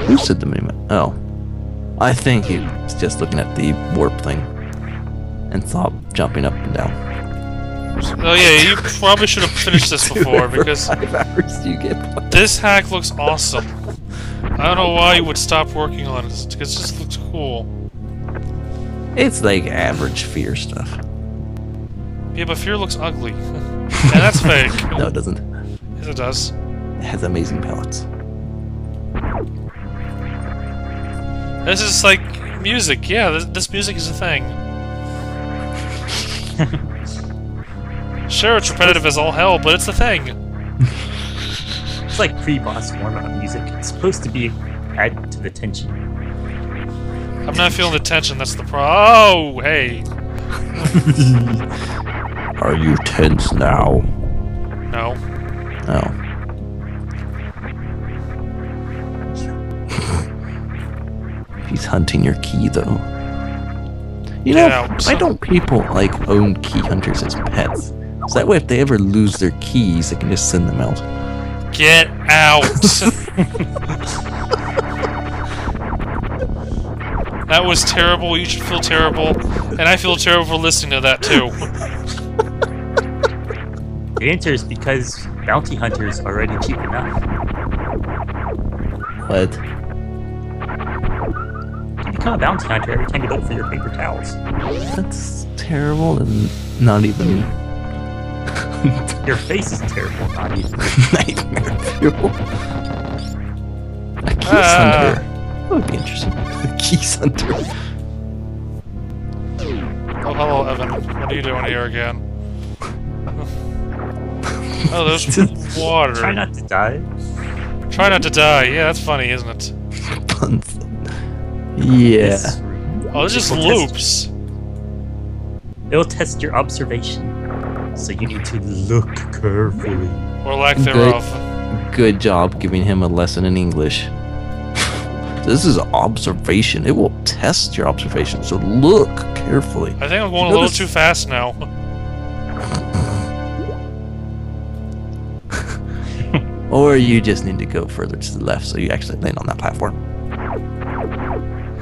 Who said the minimap? Oh. I think he was just looking at the warp thing and saw jumping up and down. Oh yeah, you probably should have finished this before because Five hours you get? this hack looks awesome. I don't know why you would stop working on it because it just looks cool. It's like average fear stuff. Yeah, but Fear looks ugly. and that's fake. No, it doesn't. Yes, it does. It has amazing palettes. This is like music. Yeah, this, this music is a thing. sure, it's repetitive as all hell, but it's a thing. It's like pre-boss warm-up music. It's supposed to be add to the tension. I'm not feeling the tension. That's the pro. Oh, hey. Are you tense now? No. No. He's hunting your key, though. You know, Get out. why don't people like own key hunters as pets? So that way, if they ever lose their keys, they can just send them out. Get out. that was terrible. You should feel terrible. And I feel terrible for listening to that, too. The answer is because bounty hunters are already cheap enough. But You become a bounty hunter every time you look for your paper towels. that's terrible and not even Your face is terrible, not even. nightmare fuel. A keys Ah. hunter. That would be interesting. A keys hunter. Oh, hello, Evan. What are you doing here again? Oh, there's water. Try not to die. Try not to die. Yeah, that's funny, isn't it? Yeah. Oh, this just Well, test- loops. It'll test your observation. So you need to look carefully. Or lack Good. thereof. Good job giving him a lesson in English. This is observation. It will test your observation, so look carefully. I think I'm going a little too fast now. Or you just need to go further to the left so you actually land on that platform.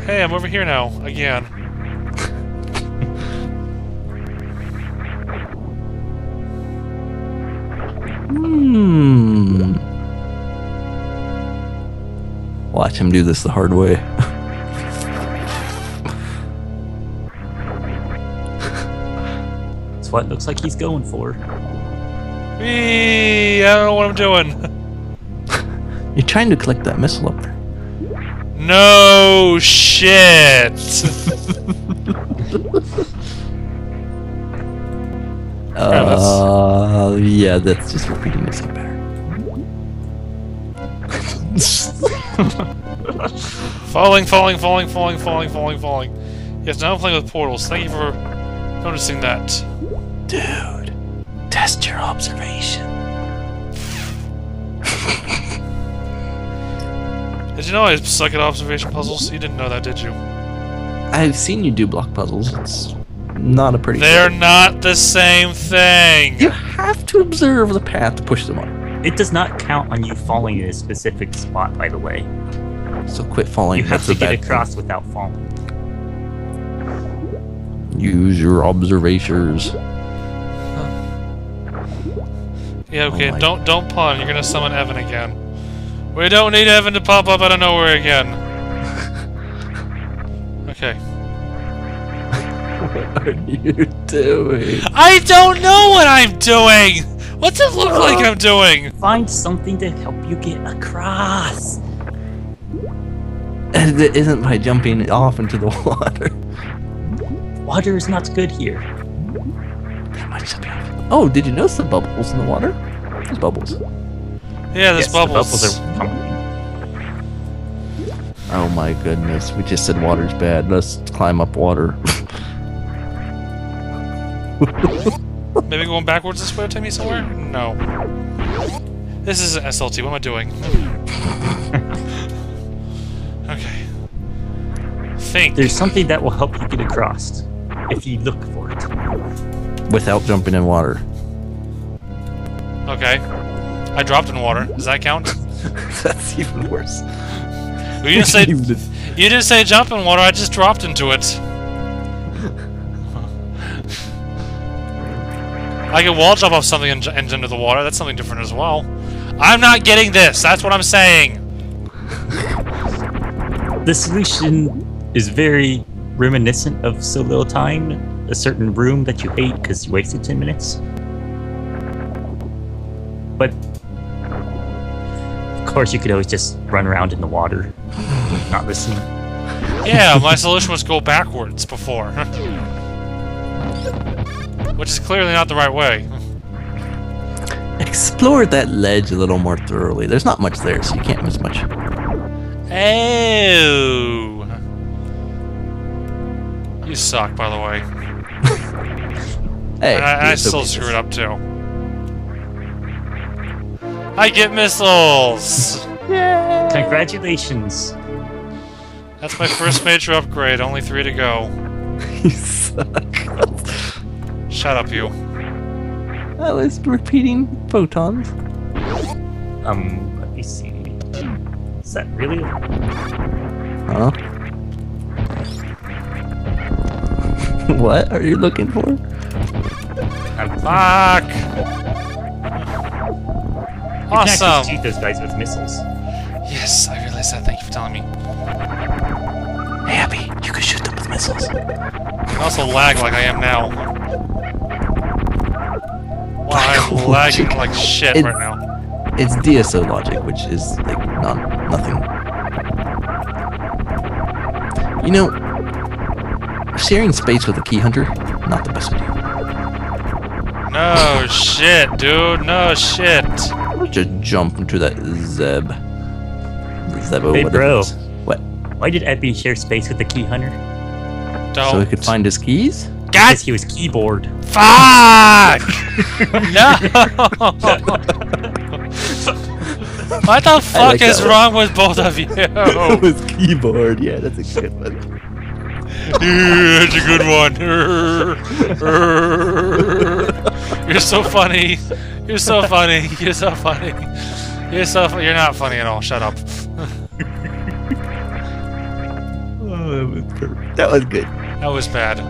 Hey, I'm over here now again. Watch him do this the hard way. That's what it looks like he's going for. Whee! I don't know what I'm doing. You're trying to collect that missile up there. No shit. that's- Uh, yeah, that's just repeating the same pattern. Falling, falling, falling, falling, falling, falling, falling. Yes, now I'm playing with portals. Thank you for noticing that. Dude, test your observation. Did you know I suck at observation puzzles? You didn't know that, did you? I've seen you do block puzzles. It's not a pretty. They're not the same thing. You have to observe the path to push them on. It does not count on you falling in a specific spot, by the way. So quit falling. You have That's to get bad across without falling. Use your observations. Yeah, okay. Oh don't don't pun. You're gonna summon Evan again. We don't need Evan to pop up out of nowhere again. Okay. What are you doing? I don't know what I'm doing. What's it look like uh, I'm doing? Find something to help you get across. And it isn't by jumping off into the water. Water is not good here. That much jumping off. Oh, did you notice the bubbles in the water? There's bubbles. Yeah, there's yes, bubbles. The bubbles are pumping. Oh my goodness, we just said water's bad. Let's climb up water. Maybe going backwards this way will take me somewhere? No. This isn't SLT. What am I doing? okay. Think. There's something that will help you get across if you look for it. Without jumping in water. Okay. I dropped in water. Does that count? That's even worse. You didn't say you didn't say jump in water. I just dropped into it. I can wall jump off something and, j- and into the water. That's something different as well. I'm not getting this. That's what I'm saying. The solution is very reminiscent of so little time, a certain room that you hate because you wasted 10 minutes. But of course, you could always just run around in the water, not listen. Yeah, my solution was go backwards before. Which is clearly not the right way. Explore that ledge a little more thoroughly. There's not much there, so you can't miss much. Oh. You suck, by the way. Hey, I, I you're so still good. screwed up too. I get missiles! Yay! Congratulations! That's my first major upgrade, only three to go. you suck. Shut up, you. I was repeating photons. Um, let me see. Is that really? Huh? what are you looking for? I'm Fuck! You can Awesome! actually shoot those guys with missiles. Yes, I realized that. Thank you for telling me. Hey, Abby, you can shoot them with missiles. I can also lag like I am now. Wow, I'm lagging like shit It's- right now. It's DSO logic, which is like You know, sharing space with a key hunter, not the best idea. No shit, dude. No shit. Let's just jump into that Zeb. Zebo, Hey, bro. What? Why did Epi share space with the key hunter? Don't. So he could find his keys? God Because he was keyboard. fuck! no! what the fuck like is wrong with both of you? his keyboard. Yeah, that's a good one. That's a good one. You're so funny. You're so funny. You're so funny. You're so you're not funny at all. Shut up. Oh, that was perfect. That was good. That was bad.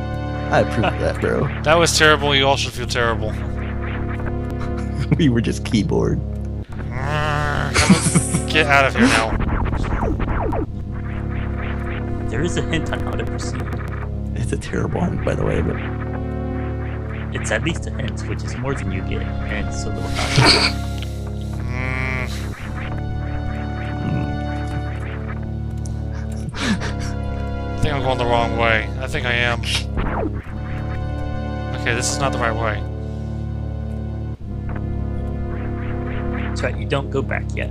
I approve of that, bro. That was terrible. You all should feel terrible. we were just keyboard. Get out of here now. There is a hint on how to proceed. It's a terrible one, by the way, but It's at least a hint, which is more than you get, and it's a little high. I think I'm going the wrong way. I think I am. Okay, this is not the right way. That's right, you don't go back yet.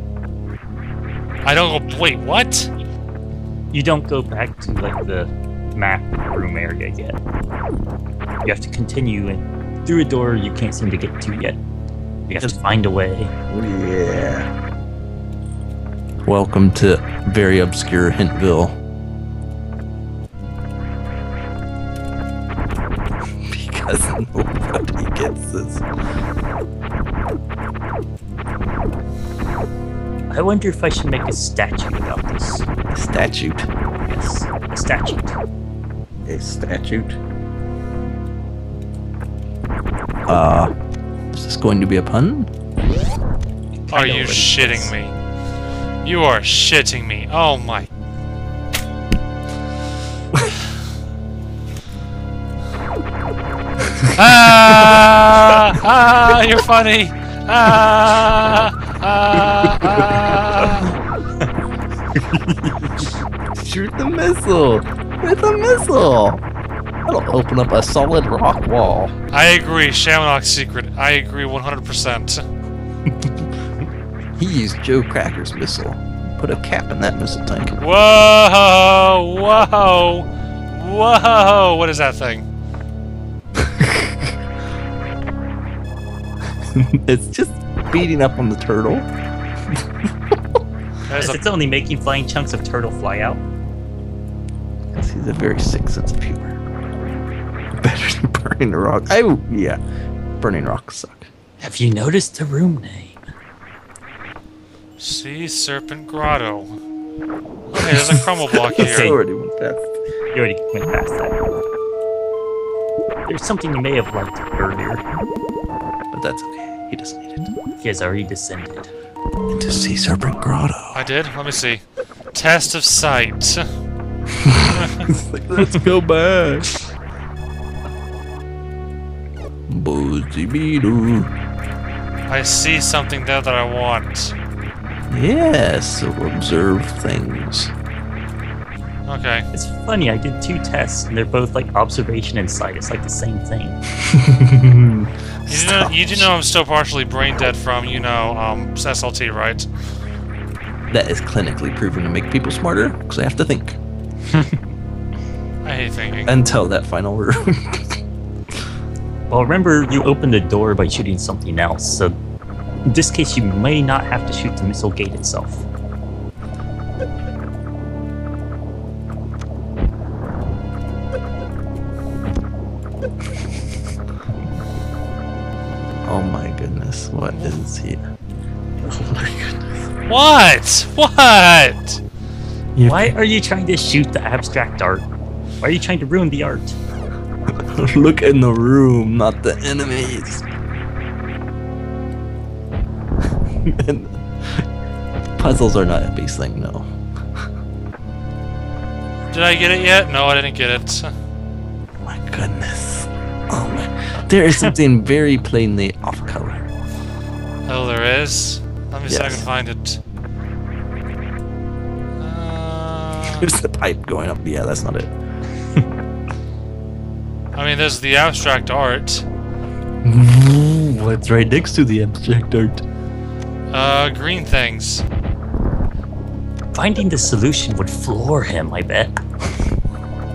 I don't go. Wait, what? You don't go back to like the map room area yet. You have to continue and through a door you can't seem to get to yet. You have to find a way. Oh, yeah. Welcome to very obscure Hintville. Wonder if I should make a statue about this. A statute. Yes, a statute. A statute. Uh, is this going to be a pun? Are you shitting is. me? You are shitting me. Oh my. ah! Ah! You're funny. Ah! Ah! ah. Shoot the missile! With a missile! That'll open up a solid rock wall. I agree. Shamanok's secret. I agree 100%. He used Joe Cracker's missile. Put a cap in that missile tank. Whoa! Whoa! Whoa! What is that thing? it's just beating up on the turtle. There's a it's only making flying chunks of turtle fly out. Because he's a very sick sense of humor. Better than burning the rock. Oh, yeah. Burning rocks suck. Have you noticed the room name? Sea Serpent Grotto. Okay, there's a crumble block That's here. already went past. You already went past that. There's something you may have liked earlier. But that's okay. He doesn't need it. He has already descended. Into Sea Serpent Grotto. I did? Let me see. Test of sight. Like, let's go back. Boozy Beetle. I see something there that I want. Yes, so observe things. Okay. It's funny, I did two tests, and they're both like observation and sight. It's like the same thing. You do know, you do know I'm still partially brain dead from, you know, um, SLT, right? that is clinically proven to make people smarter because they have to think I hate thinking. until that final room. Well, remember, you opened the door by shooting something else, so in this case, you may not have to shoot the missile gate itself. Is here? Oh my goodness. What? What? Why are you trying to shoot the abstract art? Why are you trying to ruin the art? Look in the room, not the enemies. and puzzles are not a base thing, no. Did I get it yet? No, I didn't get it. Oh my goodness. Oh my. There is something very plainly off color. Oh, there is. Let me see if I can find it. Uh, There's the pipe going up. Yeah, that's not it. I mean, there's the abstract art. What's right next to the abstract art? Uh, green things. Finding the solution would floor him, I bet.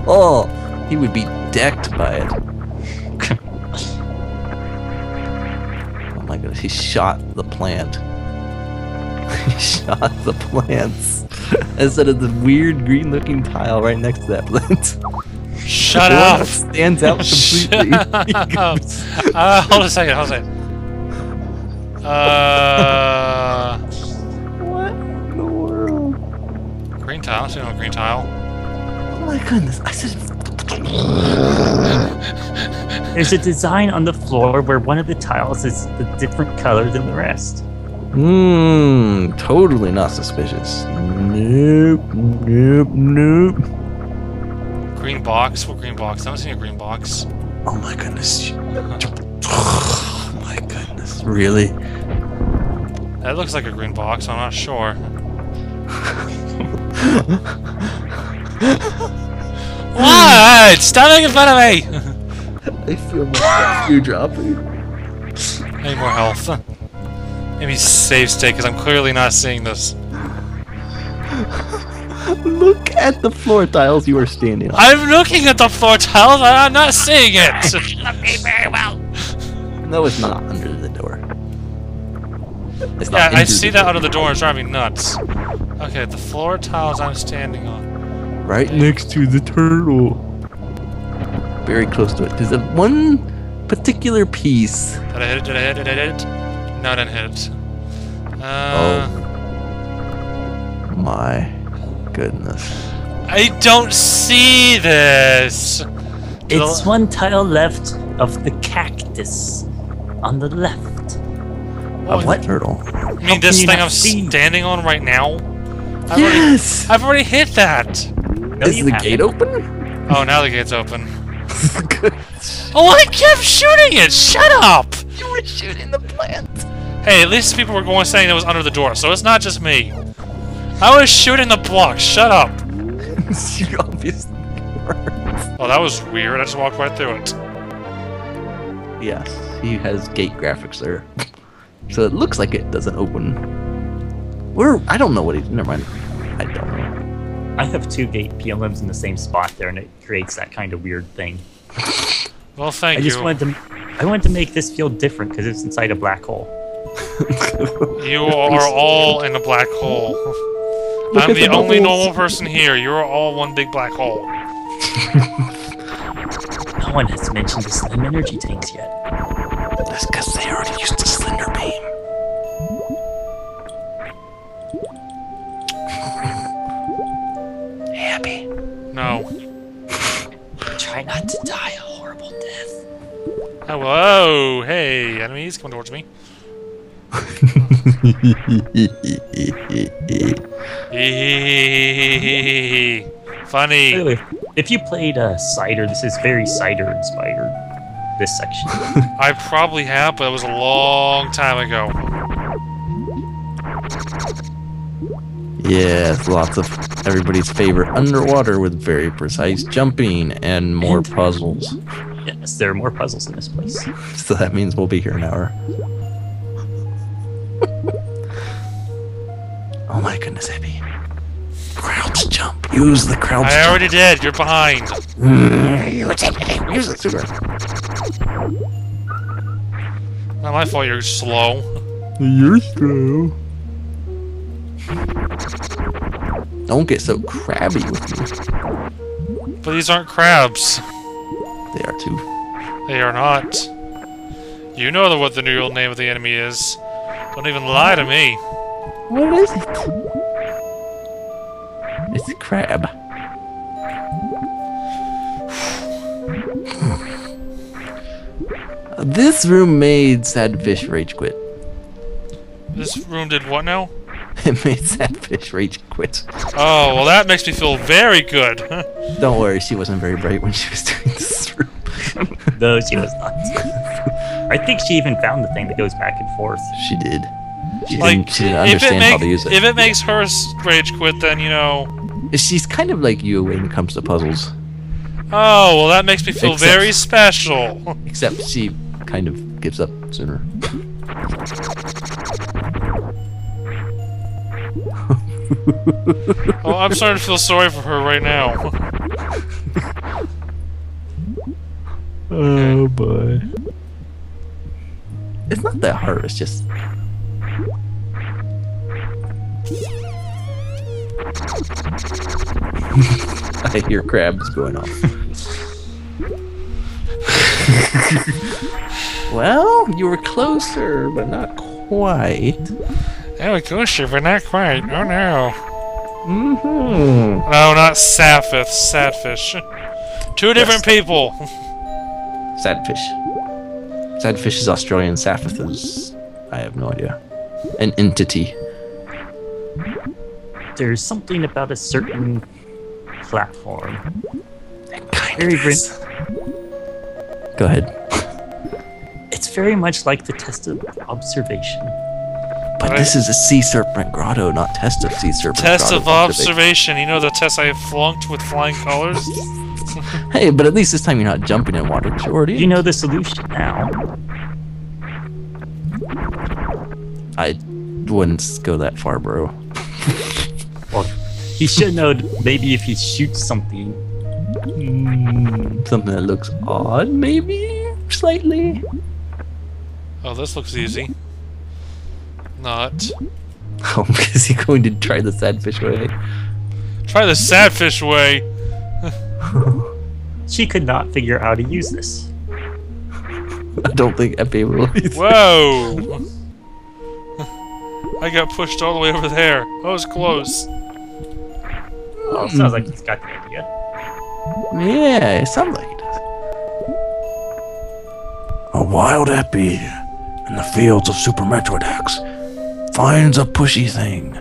Oh, he would be decked by it. he shot the plant. he shot the plants instead of the weird green looking tile right next to that plant. Shut up! stands out completely. Uh, hold a second, hold a second. Uh. what in the world? Green tile, I see no green tile. Oh my goodness, I said there's a design on the floor where one of the tiles is a different color than the rest. Mmm, totally not suspicious. Nope, nope, nope. Green box? What green box? I haven't seen a green box. Oh my goodness. Oh my goodness. Really? That looks like a green box, I'm not sure. what? Stop making fun of me! I feel my you dropping. I need more health. Maybe save state, because I'm clearly not seeing this. Look at the floor tiles you are standing on. I'm looking at the floor tiles, and I'm not seeing it! looking very well. No, it's not under the door. It's yeah, not I see that door. under the door, it's driving me nuts. Okay, the floor tiles I'm standing on. Right next to the turtle. Very close to it. There's a one particular piece. Did I hit it? Did I hit it? Did I hit it? No, I didn't hit it. Uh, Oh my goodness. I don't see this! It's The- one tile left of the cactus on the left. Of what turtle? You mean can this thing I'm see? standing on right now? I've already, Yes! I've already hit that! No, Is the haven't. gate open? Oh, now the gate's open. Oh, I kept shooting it! Shut up! You were shooting the plant. Hey, at least people were going saying it was under the door, so it's not just me. I was shooting the block. Shut up. you obviously were. Oh, that was weird. I just walked right through it. Yes, he has gate graphics there. So it looks like it doesn't open. Where I don't know what he's. Never mind. I don't. I have two gate PLMs in the same spot there, and it creates that kind of weird thing. Well, thank you. I just wanted to, I wanted to make this feel different because it's inside a black hole. You are all in a black hole. Look I'm the the only normal person here. You're all one big black hole. No one has mentioned the slim energy tanks yet. Happy. No. Try not to die a horrible death. Oh, whoa! Hey, enemies coming towards me. Funny. By the way, if you played uh, Cider, this is very Cider inspired. This section. I probably have, but it was a long time ago. Yes, lots of everybody's favorite underwater with very precise jumping and more And- puzzles. yes, there are more puzzles in this place. So that means we'll be here an hour. oh my goodness, Abby. Crouch jump. Use the crouch I already did. You're behind. jump. Use it, super. Not my fault. You're slow. You're slow. Don't get so crabby with me. But these aren't crabs. They are too. They are not. You know the, what the real name of the enemy is. Don't even lie to me. What is it? It's a crab. this room made Sad Fish Rage quit. This room did what now? It made Sad Fish Rage quit. Oh, well that makes me feel very good. Don't worry, she wasn't very bright when she was doing this room. No, she was not. I think she even found the thing that goes back and forth. she did. She like, didn't, she didn't if it, understand make, how to use it. if it makes her rage quit, then, you know... She's kind of like you when it comes to puzzles, Oh, well that makes me feel Except- very special. except she kind of gives up sooner. Oh, I'm starting to feel sorry for her right now. Oh boy. It's not that hard, it's just. I hear crabs going off. well, you were closer, but not quite. There we go, sure, but not quite. Oh no. Mm-hmm. No, not Saphith. Sadfish. Two different people. Sadfish. Sadfish is Australian. Saphith is. I have no idea. An entity. There's something about a certain platform. Kind Very of is. Go ahead. It's very much like the test of observation. But this is a sea serpent grotto, not test of sea serpent Test grotto of observation. You know the test I flunked with flying colors? Hey, but at least this time you're not jumping in water, you're You know the solution now. I wouldn't go that far, bro. Well, he should know maybe if he shoots something. Hmm, something that looks odd, maybe slightly. Oh, this looks easy. Not. Oh, is he going to try the sadfish way? Try the sadfish way. She could not figure out how to use this. I don't think Epi will. Whoa! I got pushed all the way over there. That was close. Well, it sounds like he's got the idea. yeah, it sounds like he does. A wild Epi in the fields of Super Metroid X finds a pushy thing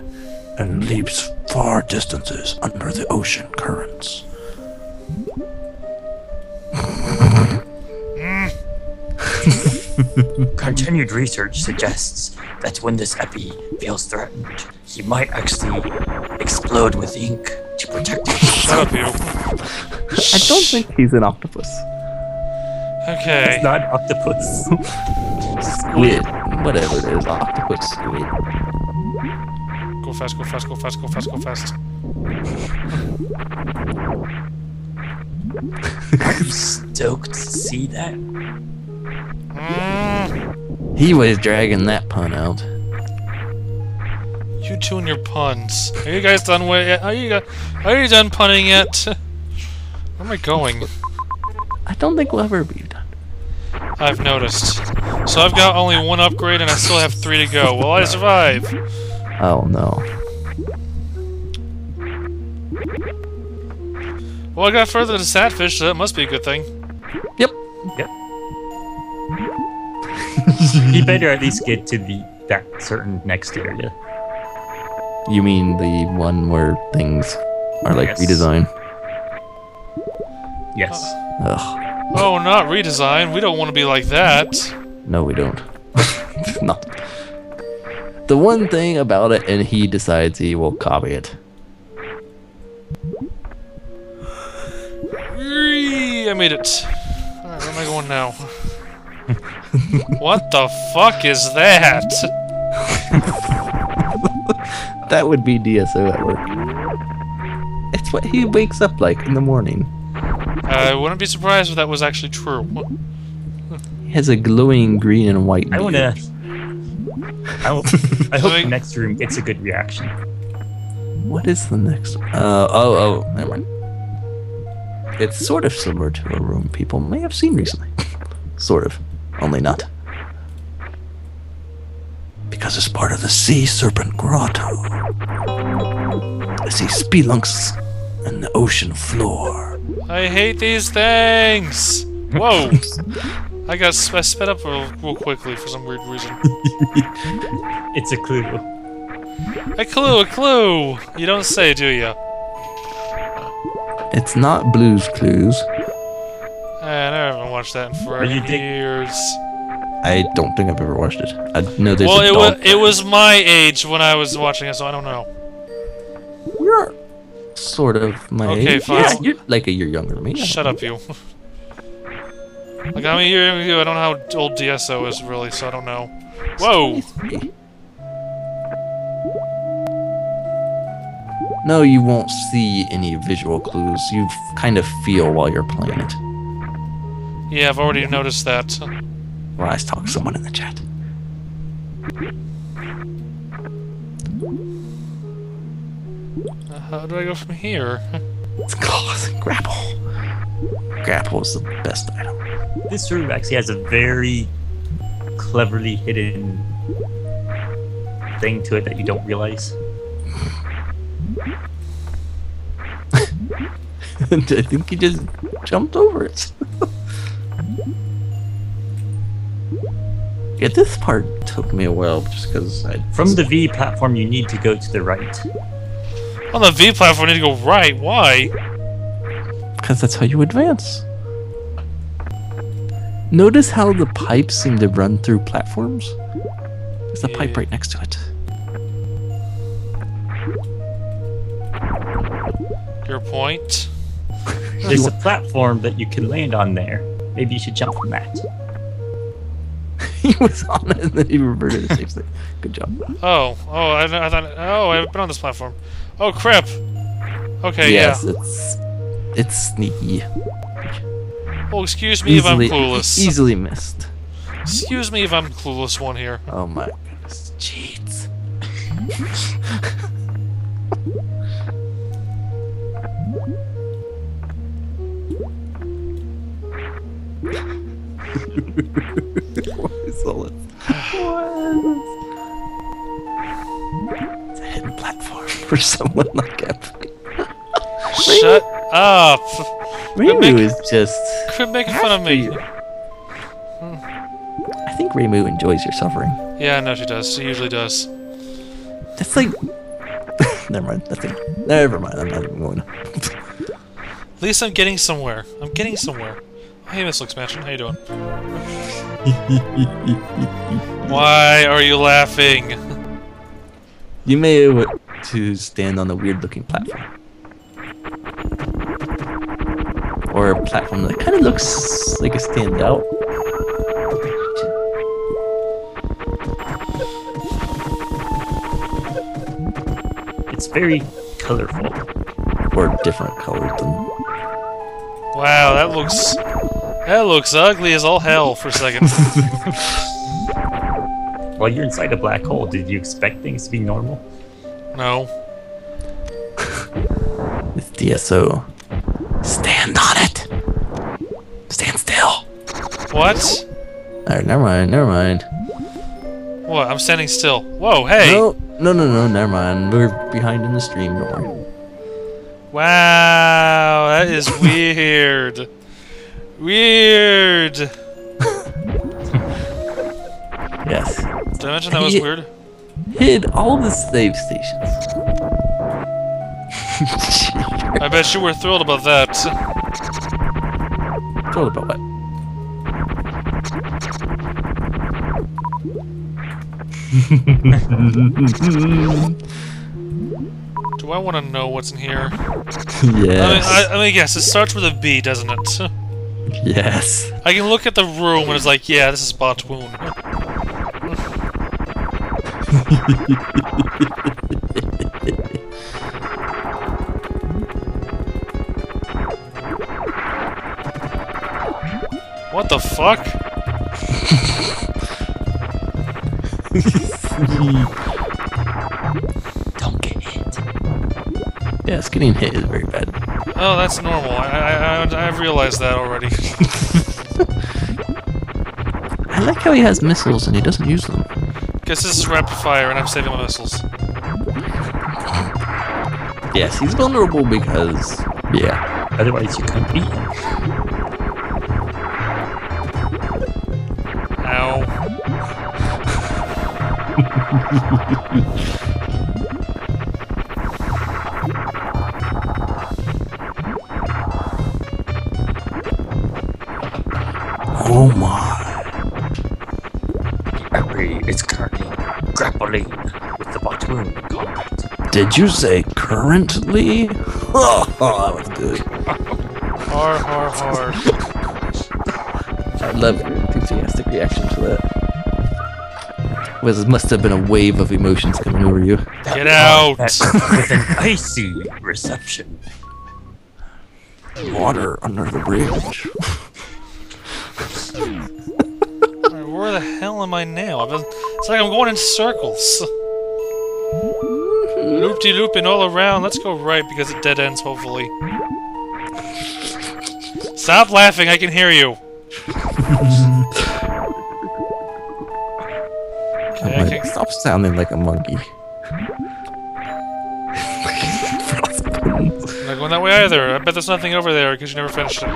and leaps far distances under the ocean currents. Continued research suggests that when this epi feels threatened, he might actually explode with ink to protect Shut himself. up, you. I don't think he's an octopus. Okay. It's not octopus. Squid, whatever it is, octopus, squid. Go fast, go fast, go fast, go fast, go fast. Are you stoked to see that? Mm, He was dragging that pun out. you two and your puns. Are you guys done with? it? Are you Are you done punning yet? Where am I going? I don't think we'll ever be. I've noticed. So I've got only one upgrade and I still have three to go. Will I survive? Oh no. Well, I got further to Sadfish, so that must be a good thing. Yep. Yep. he better at least get to the that certain next area. You mean the one where things are like Yes. redesigned? Yes. Ugh. Oh, not redesign. We don't want to be like that. No, we don't. Not. The one thing about it, and he decides he will copy it. I made it. Alright, where am I going now? what the fuck is that? That would be DSO at work. It's what he wakes up like in the morning. I wouldn't be surprised if that was actually true. He has a glowing green and white. I wanna. I, hope- I hope the next room gets a good reaction. What is the next? Uh oh oh. Never mind. It's sort of similar to a room people may have seen recently. sort of, only not. Because it's part of the Sea Serpent Grotto. I see spelunks in the ocean floor. I hate these things! Whoa! I got sp- I sped up real, real quickly for some weird reason. It's a clue. A clue, a clue! You don't say, do you? It's not Blues Clues. Eh, I never watched that in forever you years. I don't think I've ever watched it. I know there's Well, a it dog. was it was my age when I was watching it, so I don't know. You're sort of my Okay, age. fine. Yeah, you're like a year younger than me. Shut up, you. like I'm a year younger than you. I don't know how old DSO is really, so I don't know. Whoa! No, you won't see any visual clues. You kind of feel while you're playing it. Yeah, I've already noticed that. Well, I talk to someone in the chat. Uh, How do I go from here? It's called grapple. Grapple is the best item. This room actually has a very cleverly hidden thing to it that you don't realize. I think he just jumped over it. yeah, this part took me a while just because I. From the V platform, you need to go to the right. On the V platform, I need to go right. Why? Because that's how you advance. Notice how the pipes seem to run through platforms? There's a pipe right next to it. Your point. There's a platform that you can land on there. Maybe you should jump from that. he was on it and then he reverted to safe state. Good job. Oh, oh, I, I thought. Oh, I've been on this platform. Oh crap. Okay, yes, yeah. it's it's sneaky. Well, excuse me if I'm Easily, clueless. easily missed. Excuse me if I'm clueless one here. Oh my goodness. Cheats. what is all this? What is this? It's a hidden platform for someone like Epic. Shut up. Remu make- is just. Quit making fun of me. I think Remu enjoys your suffering. Yeah, I know she does. She usually does. That's like. Never mind. Nothing. Never mind. I'm not even going. to. At least I'm getting somewhere. I'm getting somewhere. Hey, Missile Expansion. How you doing? Why are you laughing? You may want to stand on a weird looking platform. Or a platform that kind of looks like a stands out. It's very colorful. Or different colors than. Wow, that looks... That looks ugly as all hell for a second. While you're inside a black hole, did you expect things to be normal? no. It's DSO. Stand on it! Stand still! What? Alright, never mind, never mind. What? I'm standing still. Whoa, hey! No, no, no, no, never mind. We're behind in the stream, don't worry. Wow, that is weird. weird. Yes. Did I mention that was weird? Hid all the save stations. I bet you were thrilled about that. Told about what? Do I want to know what's in here? yes. I mean, I, I mean, yes, it starts with a B, doesn't it? yes. I can look at the room and it's like, yeah, this is Botwoon. What the fuck? Don't get hit. Yes, getting hit is very bad. Oh, that's normal. I, I, I, I've realized that already. I like how he has missiles and he doesn't use them. Guess this is rapid fire and I'm saving my missiles. Yes, he's vulnerable because. Yeah. Otherwise, you can't beat him. Ow. Did you say currently? Oh, that was good. Har, har, har. I love your enthusiastic reaction to that. Was must have been a wave of emotions coming over you. Get out! Met with an icy reception. Water under the bridge. Alright, Where the hell am I now? I've been, it's like I'm going in circles. Loop-de looping all around. Let's go right because it dead ends, hopefully. Stop laughing, I can hear you. Okay, Like, stop sounding like a monkey. I'm not going that way either. I bet there's nothing over there because you never finished it.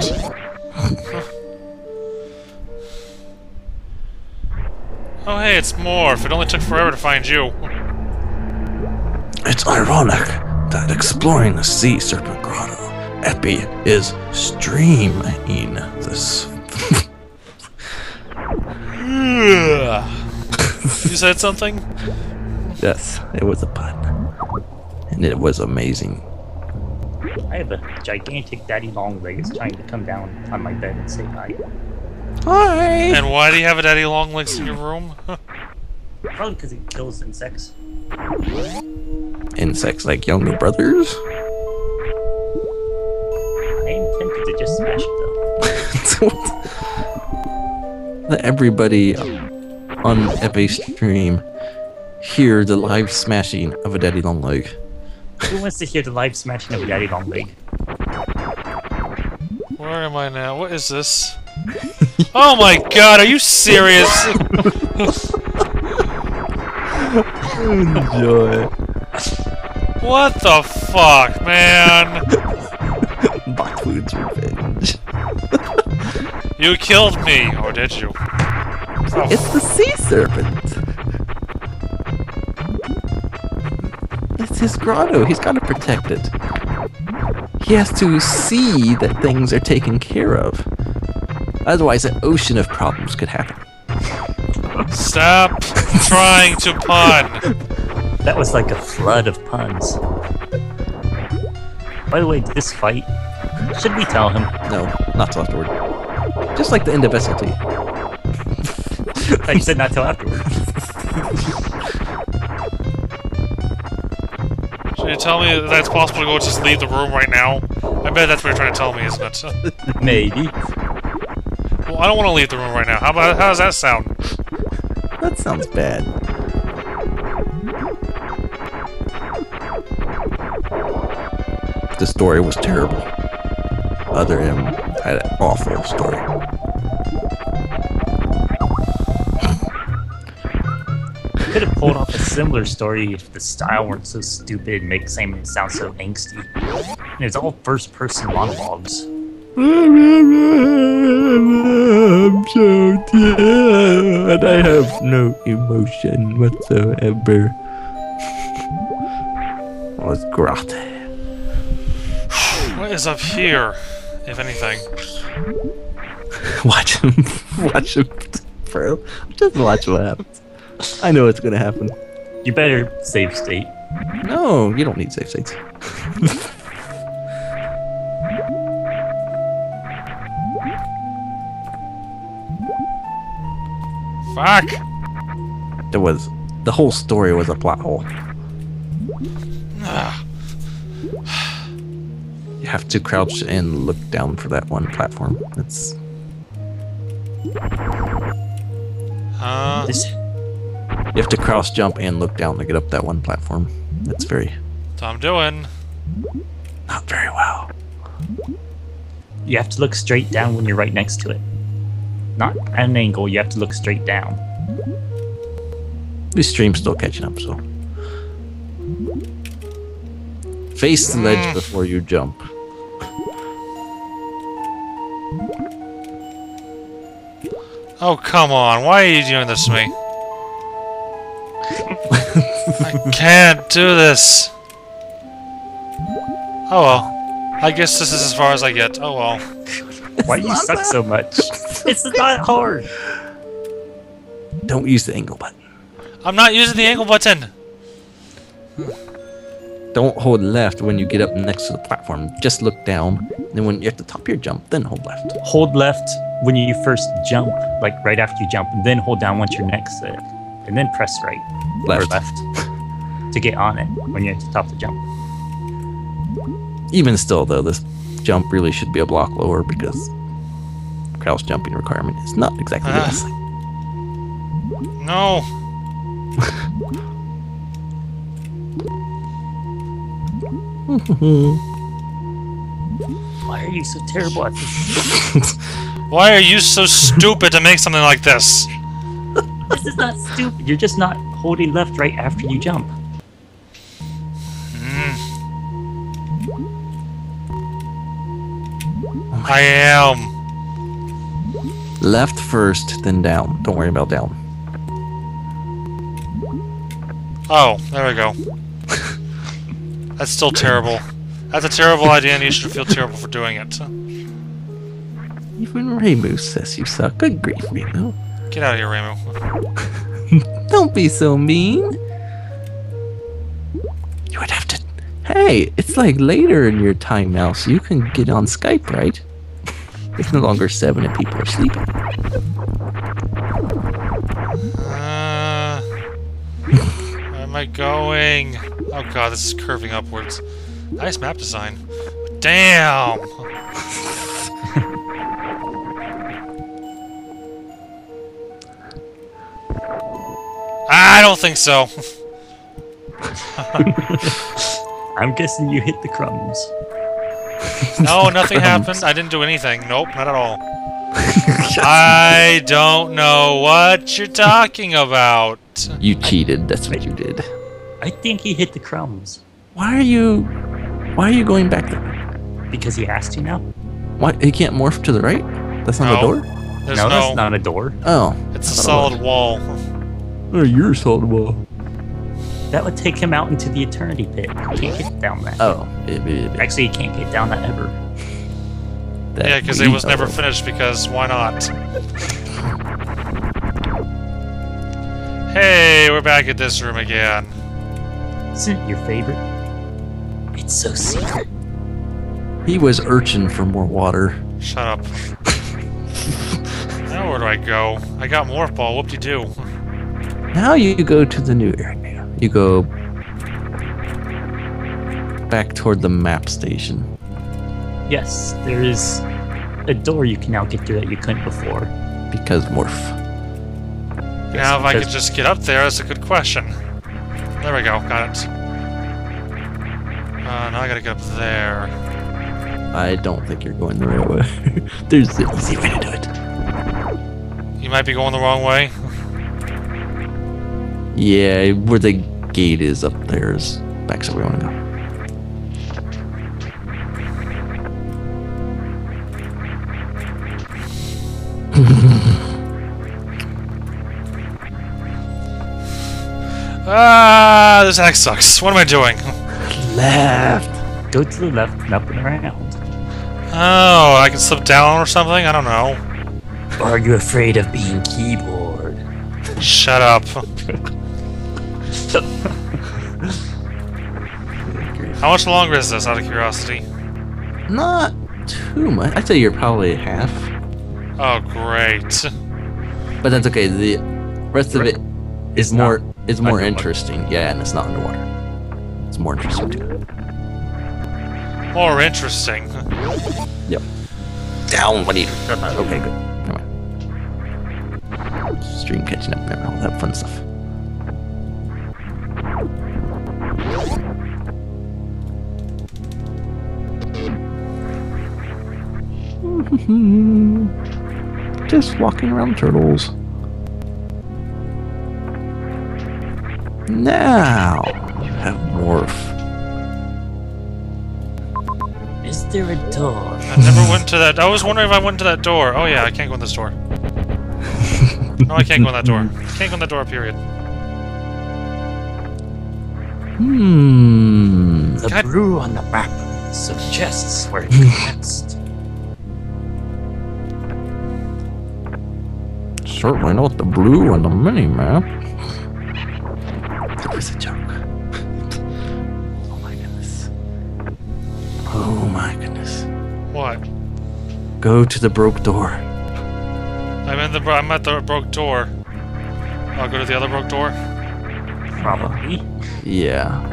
oh, hey, it's Morph. It only took forever to find you. It's ironic that exploring the sea serpent grotto, Epi is streaming this. you said something? yes, it was a pun. And it was amazing. I have a gigantic daddy long legs trying to come down on my bed and say hi. Hi! And why do you have a daddy long legs in your room? Probably because it kills insects. Insects like younger brothers? I am tempted to just smash it though. Let everybody on Epi's stream hear the live smashing of a daddy long leg. Who wants to hear the live smashing of a daddy long leg? Where am I now? What is this? oh my god, are you serious? Enjoy. What the fuck, man? Botwoon's revenge. You killed me, or did you? Oh. It's the sea serpent. It's his grotto. He's got to protect it. He has to see that things are taken care of. Otherwise, an ocean of problems could happen. Stop trying to pun. That was like a flood of puns. By the way, this fight, should we tell him? No, not till afterward. Just like the end of SLT. I said not till afterwards. Should you tell me that it's possible to go just leave the room right now? I bet that's what you're trying to tell me, isn't it? Maybe. Well, I don't want to leave the room right now. How about how does that sound? That sounds bad. The story was terrible. Other M had an awful story. Could have pulled off a similar story if the style weren't so stupid and make Samus sound so angsty. And it's all first person monologues. I'm so tired. I have no emotion whatsoever. I Was grotty. What is up here, if anything? Watch him. Watch him, bro. Just watch what happens. I know it's gonna happen. You better save state. No, you don't need safe states. Fuck! There was the whole story was a plot hole. Have to crouch and look down for that one platform. That's. uh, This you have to crouch jump and look down to get up that one platform. That's very that's what I'm doing. not very well. you have to look straight down when you're right next to it. Not at an angle, you have to look straight down. This stream's still catching up, so face the ledge before you jump. Oh, come on. Why are you doing this to me? I can't do this. Oh well. I guess this is as far as I get. Oh well. Why do you suck so much? it's not hard. Don't use the angle button. I'm not using the angle button. Hmm. Don't hold left when you get up next to the platform. Just look down. Then when you're at the top of your jump, then hold left. Hold left when you first jump, like right after you jump, and then hold down once you're next to it. And then press right or Left. left to get on it when you're at the top of the jump. Even still, though, this jump really should be a block lower because crouch jumping requirement is not exactly the uh-huh. best thing. No. Why are you so terrible at this? Why are you so stupid to make something like this? This is not stupid. You're just not holding left right after you jump. Hmm. I am. Left first, then down. Don't worry about down. Oh, there we go. That's still terrible. That's a terrible idea, and you should feel terrible for doing it. Even Ramu says you suck. Good grief, Ramu. Get out of here, Ramu. Don't be so mean. You would have to. Hey, it's like later in your time now, so you can get on Skype, right? It's no longer seven and people are sleeping. Uh, am I going? Oh god, this is curving upwards. Nice map design. Damn! I don't think so. I'm guessing you hit the crumbs. No, nothing happened. I didn't do anything. Nope, not at all. I don't know what you're talking about. You cheated. That's what you did. I think he hit the crumbs Why are you? Why are you going back there? because he asked you now. Why he can't morph to the right? That's not No. a door. There's no, no. that's not a door. Oh, It's a thought it solid wall. Oh, you're a solid wall. That would take him out into the eternity pit. He can't get down that. Oh, it, it, it, Actually, he can't get down that ever. that Yeah, because it was know never finished. Because why not? Hey, we're back at this room again. Isn't it your favorite? It's so secret. He was urchin for more water. Shut up. now where do I go? I got morph ball. Whoop de doo. Now you go to the new area. You go back toward the map station. Yes, there is a door you can now get through that you couldn't before. Because morph. Now, if I could just get up there, that's a good question. There we go. Got it. Uh, now I gotta get up there. I don't think you're going the right way. There's an easy way to do it. You might be going the wrong way. Yeah, where the gate is up there is back so we want to go. Ah, this axe sucks. What am I doing? Left. Go to the left and up and around. Oh, I can slip down or something? I don't know. Or are you afraid of being keyboard? Shut up. How much longer is this, out of curiosity? Not too much. I'd say you're probably half, Oh, great. but that's okay. The rest of it is more not is more underwater. interesting. Yeah, and it's not underwater. It's more interesting too. More interesting. Yep. Down. What are you? Okay, good. Never mind. Stream catching up. Never mind, all that fun stuff. Just walking around turtles. Now you have morph. Is there a door? I never went to that. I was wondering if I went to that door. Oh, yeah, I can't go in this door. No, I can't go in that door. Can't go in that door, period. Hmm. The God- brew on the map suggests where it commenced. Certainly not the blue on the mini map. Go to the broke door. I'm in the. I'm at the broke door. I'll go to the other broke door. Probably. Yeah.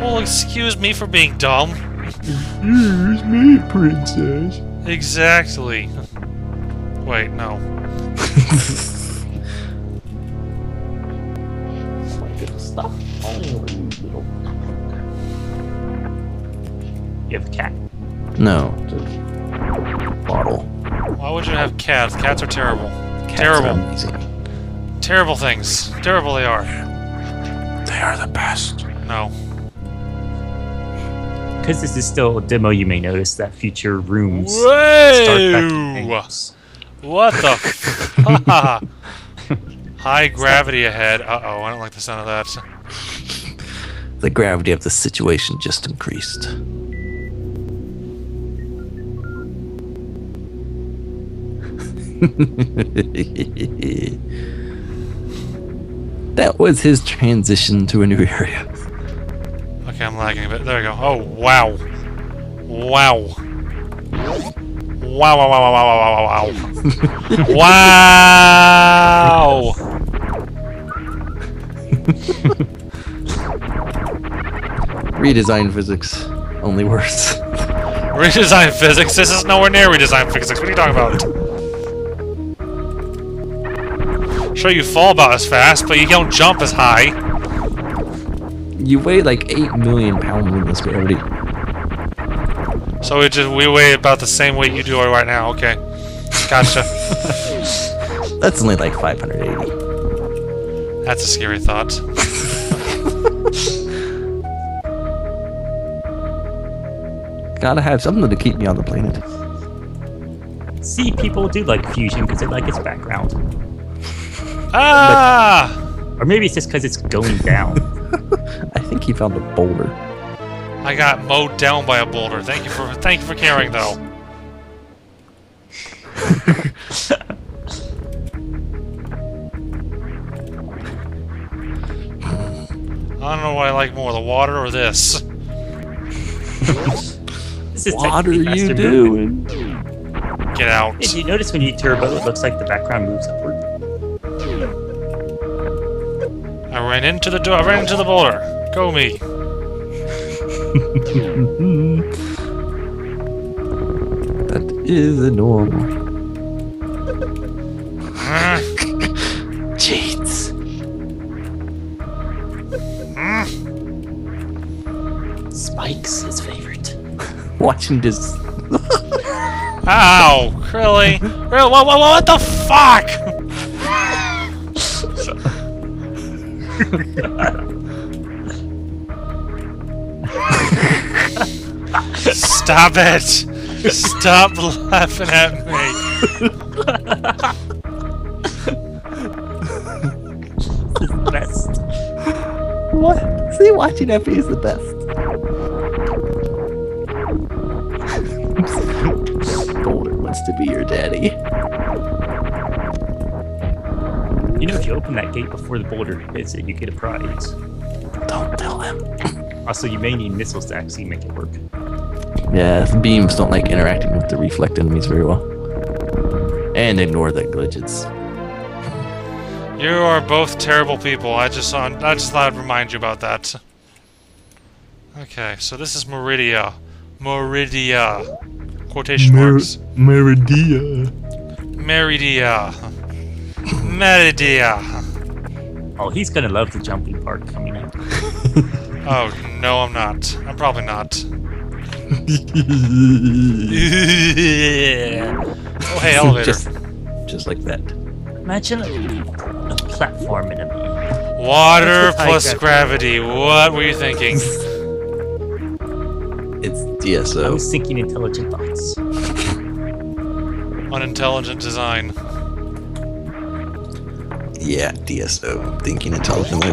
Well, excuse me for being dumb. Excuse me, princess. Exactly. Wait, no. Stop. You have a cat. No. Bottle. Why would you have cats? Cats are terrible. Cats Terrible. Are amazing. Terrible things. Terrible they are. They are the best. No. because this is still a demo, you may notice that future rooms start back Whoa! What the fuck? High gravity ahead. Uh oh, I don't like the sound of that. The gravity of the situation just increased. that was his transition to a new area. Okay, I'm lagging a bit. There we go. Oh, wow. Wow. Wow, wow, wow, wow, wow, wow, wow, wow. wow! Redesign physics, only worse. Redesign physics? This is nowhere near redesign physics. What are you talking about? Sure, you fall about as fast, but you don't jump as high. You weigh like 8 million pounds in this gravity. So we just we weigh about the same weight you do right now. Okay, gotcha. That's only like 580. That's a scary thought. Gotta have something to keep me on the planet. See, people do like fusion because they like its background. Ah! Or maybe it's just because it's going down. I think he found a boulder. I got mowed down by a boulder. Thank you for thank you for caring, though. I don't know what I like more, the water or this. This is What are you faster doing? movement. Get out. Did you notice when you turbo, it looks like the background moves upward? Ran into the door. I ran into the boulder. Go me. That is a normal. Cheats. Spike's his favorite. Watching this. Ow! Really? Really? What, what, what the fuck? Stop it! Stop laughing at me. Best. What? See, watching Effie is the best. Boulder wants to be your daddy. You know, if you open that gate before the boulder hits it, you get a prize. Don't tell him. Also, you may need missiles to actually make it work. Yeah, the beams don't like interacting with the reflect enemies very well. And ignore the glitches. You are both terrible people. I just uh, I just thought I'd remind you about that. Okay, so this is Meridia. Meridia. Quotation marks. Meridia. Meridia. Meridia. Oh, he's gonna love the jumping part coming up. Oh, no, I'm not. I'm probably not. oh, hey, elevator. just, just like that. Imagine a, a platform in a movie. Water That's with high plus gravity. What were you thinking? It's DSO. I DSO. was thinking intelligent thoughts. Unintelligent design. Yeah, DSO. Thinking and intelligently.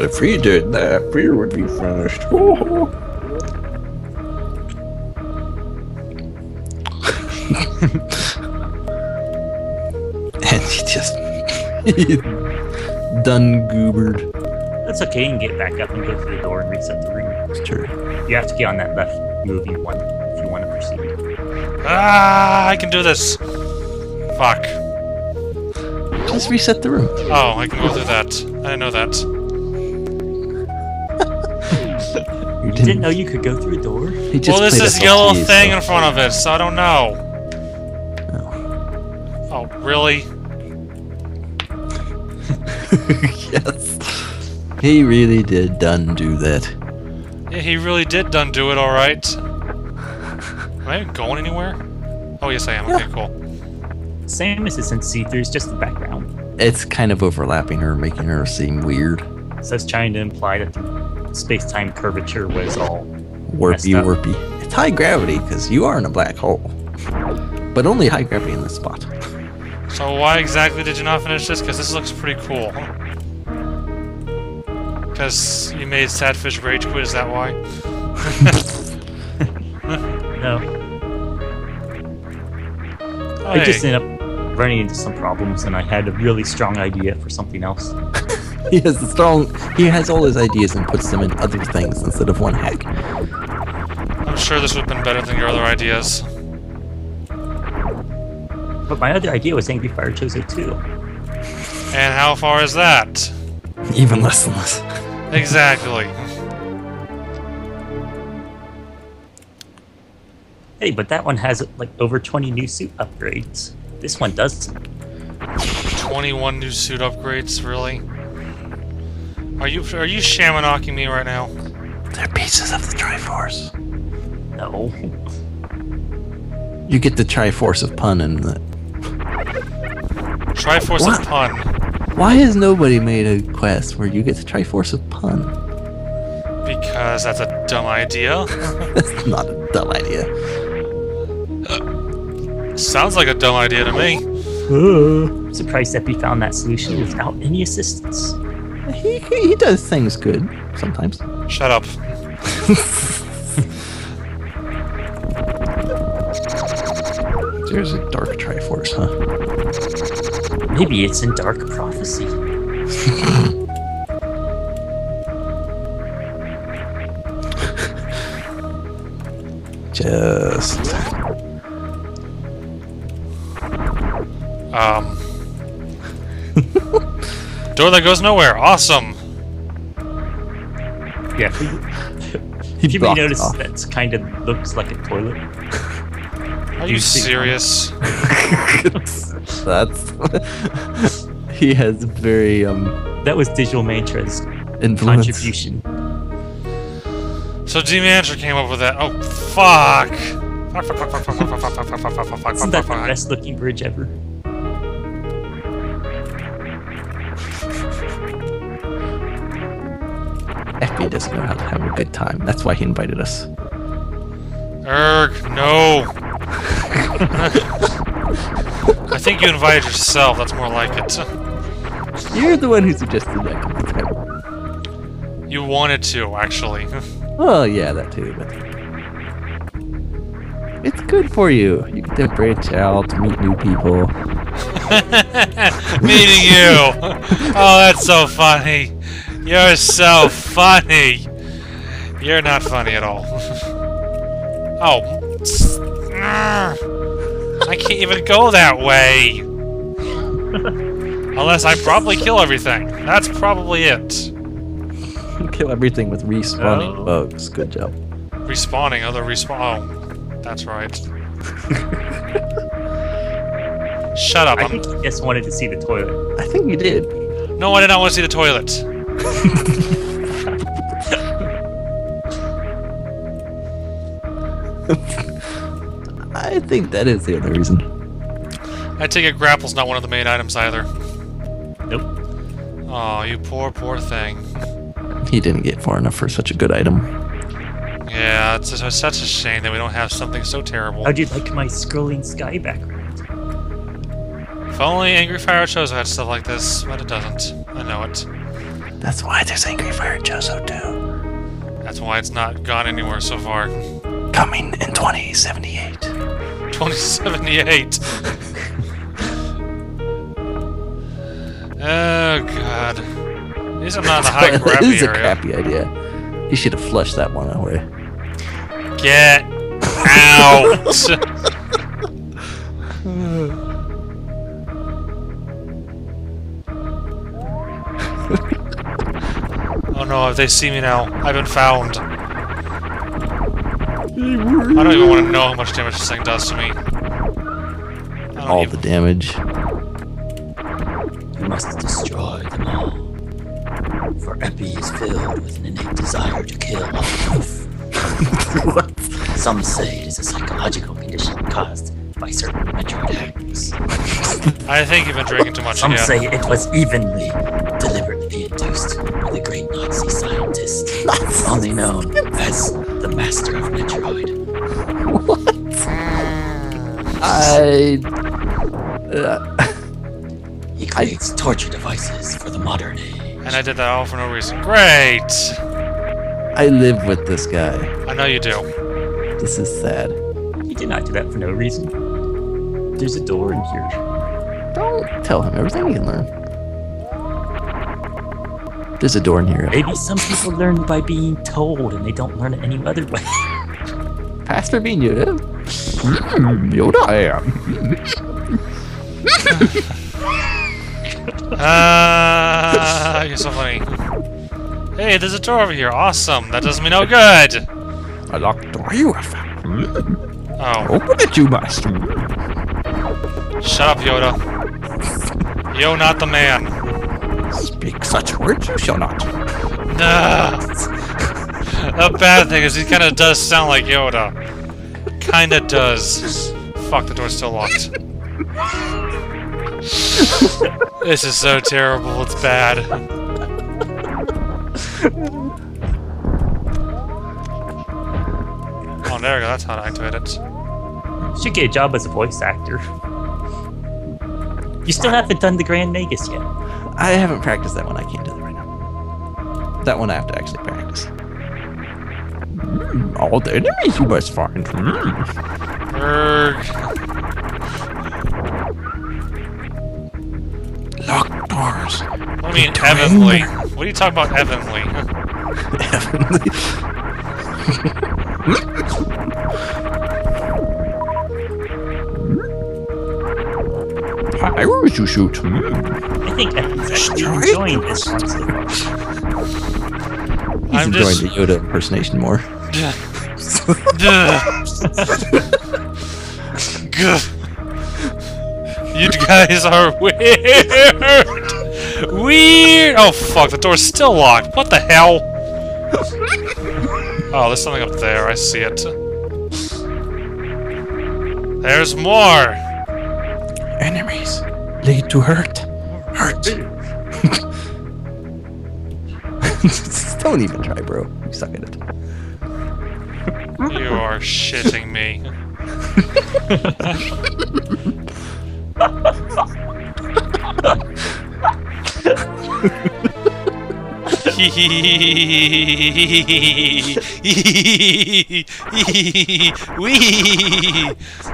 If he did that, beer would be finished. and he just done goobered. That's okay, you can get back up and go through the door and reset the room. Sure. You have to get on that left moving one Ah, I can do this. Fuck. Just reset the room. Oh, I can go through that. I know that. You You didn't know you could go through a door? He just Well, this is SLG, yellow so- thing in front of it, so I don't know. Oh, really? yes. He really did done do that. Yeah, he really did done do it, alright. Am I even going anywhere? Oh, yes, I am. Okay, cool. Same as this in see-through, it's just the background. It's kind of overlapping her, making her seem weird. So it's trying to imply that the space-time curvature was all Warpy, up. warpy. It's high gravity because you are in a black hole. But only high gravity in this spot. So why exactly did you not finish this? Because this looks pretty cool. Because you made Sadfish rage quit, is that why? no. I just hey. ended up running into some problems, and I had a really strong idea for something else. He has the strong. He has all his ideas and puts them in other things instead of one hack. I'm sure this would have been better than your other ideas. But my other idea was Angry Fire Chozo 2. And how far is that? Even less than less. Exactly. Hey, but that one has like over 20 new suit upgrades. This one doesn't. 21 new suit upgrades, really? Are you are you shamanocking me right now? They're pieces of the Triforce. No. You get the Triforce of pun in the. Triforce What? of pun. Why has nobody made a quest where you get the Triforce of pun? Because that's a dumb idea. That's not a dumb idea. Sounds like a dumb idea to me. I'm surprised Epi found that solution without any assistance. He, he does things good sometimes. Shut up. There's a dark Triforce, huh? Maybe it's in Dark Prophecy. Just. Um, door that goes nowhere. Awesome. Yeah. He you notice that kind of looks like a toilet. Are you, you serious? That's. he has very um. That was Digital Mantra's influence. contribution. So D Mantra came up with that. Oh fuck! Isn't that the best looking bridge ever? FB doesn't know how to have a good time. That's why he invited us. Erg, no. I think you invited yourself. That's more like it. You're the one who suggested that. You wanted to, actually. Well, yeah, that too, but it's good for you. You get to branch out, meet new people. Meeting you. Oh, that's so funny. You're so funny. You're not funny at all. Oh. I can't even go that way. Unless I probably kill everything. That's probably it. Kill everything with respawning Oh. bugs. Good job. Respawning, other respawn. Oh, that's right. Shut up. I I'm... think he just wanted to see the toilet. I think you did. No, I did not want to see the toilet. I think that is the other reason. I take it grapple's not one of the main items either. Nope. Oh, you poor, poor thing. He didn't get far enough for such a good item. Yeah, it's, it's such a shame that we don't have something so terrible. How'd you like my scrolling sky background? If only Angry Fire Chozo had stuff like this, but it doesn't. I know it. That's why there's Angry Fire Chozo too. That's why it's not gone anywhere so far. Coming in 2078. 2078. oh god. At least I'm not in the high this gravity is a area. crappy idea. You should have flushed that one away. Get out! oh no, if they see me now, I've been found. I don't even want to know how much damage this thing does to me. All even- the damage. You must destroy them all. For Epi is filled with an innate desire to kill all life. what? Some say it is a psychological condition caused by certain Metroid hacks. I think you've been drinking too much Some again. say it was evenly, only known as the Master of Metroid. What? I. Uh, He creates torture devices for the modern age. And I did that all for no reason. Great! I live with this guy. I know you do. This is sad. You did not do that for no reason. There's a door in here. Don't tell him everything he can learn. There's a door in here. Maybe some people learn by being told and they don't learn it any other way. Pastor being Yoda. Mm, Yoda, I am. Ah, you're so funny. Hey, there's a door over here. Awesome. That does me no good. A locked door you have found. Oh, Open it, you must. Shut up, Yoda. Yo, not the man. Speak such words you shall not. Nah. The bad thing is he kind of does sound like Yoda. Kind of does. Fuck, the door's still locked. this is so terrible. It's bad. Oh, there we go. That's how to activate it. Should get a job as a voice actor. You still haven't done the Grand Magus yet. I haven't practiced that one. I can't do that right now. That one I have to actually practice. Mm, all the enemies you must find. Mm. Locked doors. What do you mean, Evanly? What are you talking about, heavenly? heavenly. Evanly? Pyros you shoot. Mm. I think Evan's actually enjoying this one so far. He's I'm enjoying just- the Yoda impersonation more. Gah. You guys are weird. Weird. Oh fuck! The door's still locked. What the hell? Oh, there's something up there. I see it. There's more. Enemies lead to hurt. Hurt. Don't even try, bro. You suck at it. You are shitting me.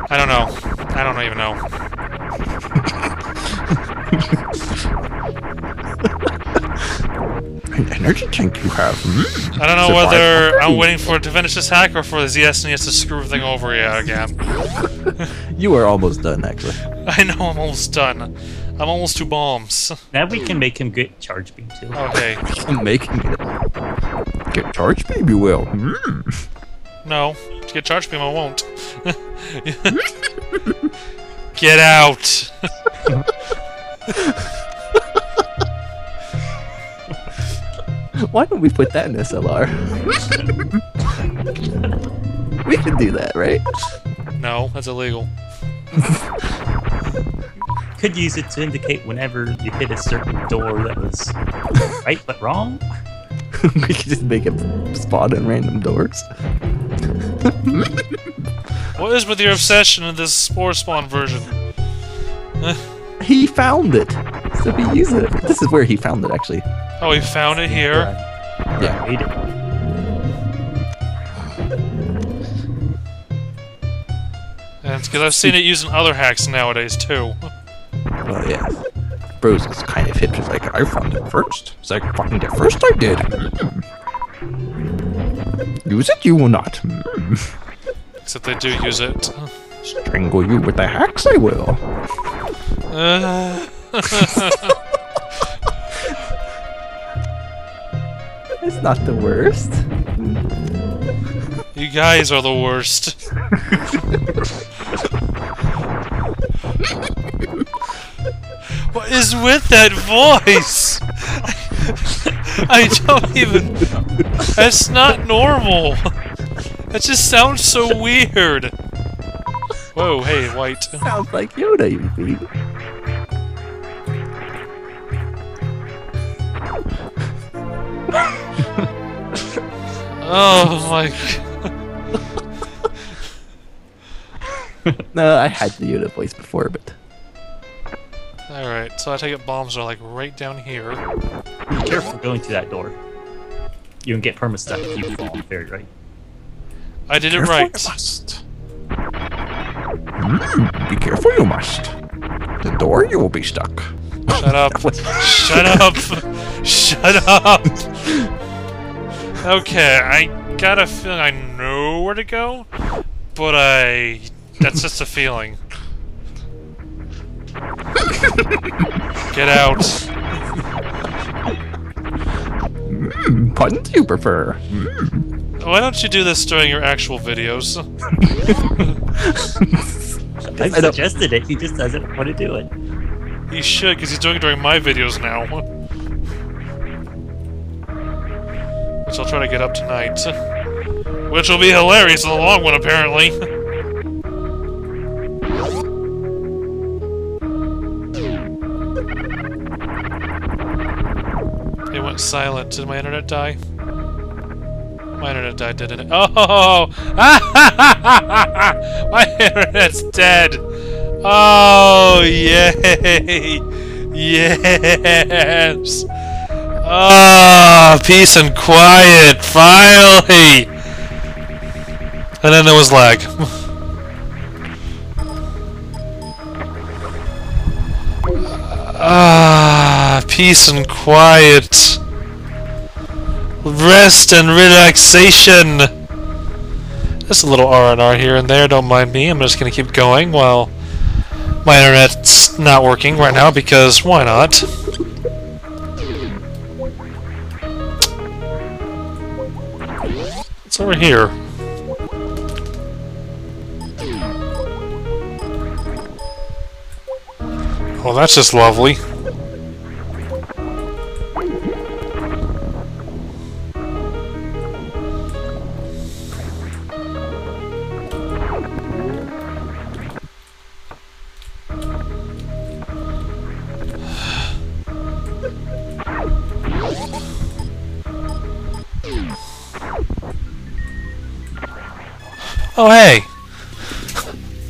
I don't know. I don't even know. An energy tank you have. Mm. I don't know Survival whether I'm waiting for it to finish this hack or for the ZSNES to screw everything over yet again. You are almost done, actually. I know I'm almost done. I'm almost two bombs. Now we can make him get charge beam too. Okay. I'm making it. Get charged, baby will. Mm. No. To get charge beam, I won't. get out! Why don't we put that in SLR? we can do that, right? No, that's illegal. Could use it to indicate whenever you hit a certain door that was right but wrong. we could just make it spawn in random doors. What is with your obsession in this Spore Spawn version? He found it, so he used it. This is where he found it, actually. Oh, he found it here. Yeah. Made it. And it's because I've seen it used in other hacks nowadays, too. Well, yeah. Bros is kind of hip. He's like, I found it first. It's like, find it first, I did. Mm. Use it, you will not. Mm. Except they do use it. Strangle you with the hacks, I will. Uh, It's not the worst. you guys are the worst. what is with that voice? I don't even. That's not normal. That just sounds so weird. Whoa, hey, white. Sounds like Yoda, you feet. Oh my. g- No, I had to use the Yoda voice before, but All right, so I take it bombs are like right down here. Be careful going to that door. You can get perma stuck if you fall on the ferry, right? I did it right. You must. Mm, be careful, you must. The door, you will be stuck. Shut up. Shut up. Shut up. Okay, I got a feeling I know where to go, but I. That's just a feeling. Get out. Mm, puns you prefer. Why don't you do this during your actual videos? I I suggested it, he just doesn't want to do it. He should, because he's doing it during my videos now. I'll try to get up tonight. Which will be hilarious in the long one, apparently. It went silent. Did my internet die? My internet died, didn't it? Oh! my internet's dead! Oh, yay! Yes! Ah, peace and quiet, finally! And then there was lag. Ah, peace and quiet. Rest and relaxation. Just a little R&R here and there, don't mind me. I'm just gonna keep going while my internet's not working right now because why not? It's over here. Oh, that's just lovely.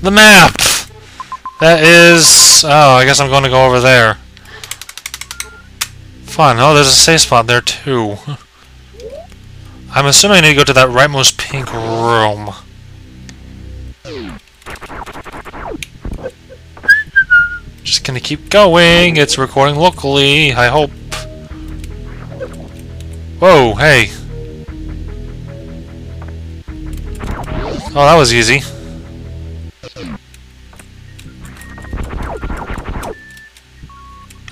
The map! That is... Oh, I guess I'm going to go over there. Fun. Oh, there's a safe spot there, too. I'm assuming I need to go to that rightmost pink room. Just gonna keep going. It's recording locally, I hope. Whoa, hey. Oh, that was easy.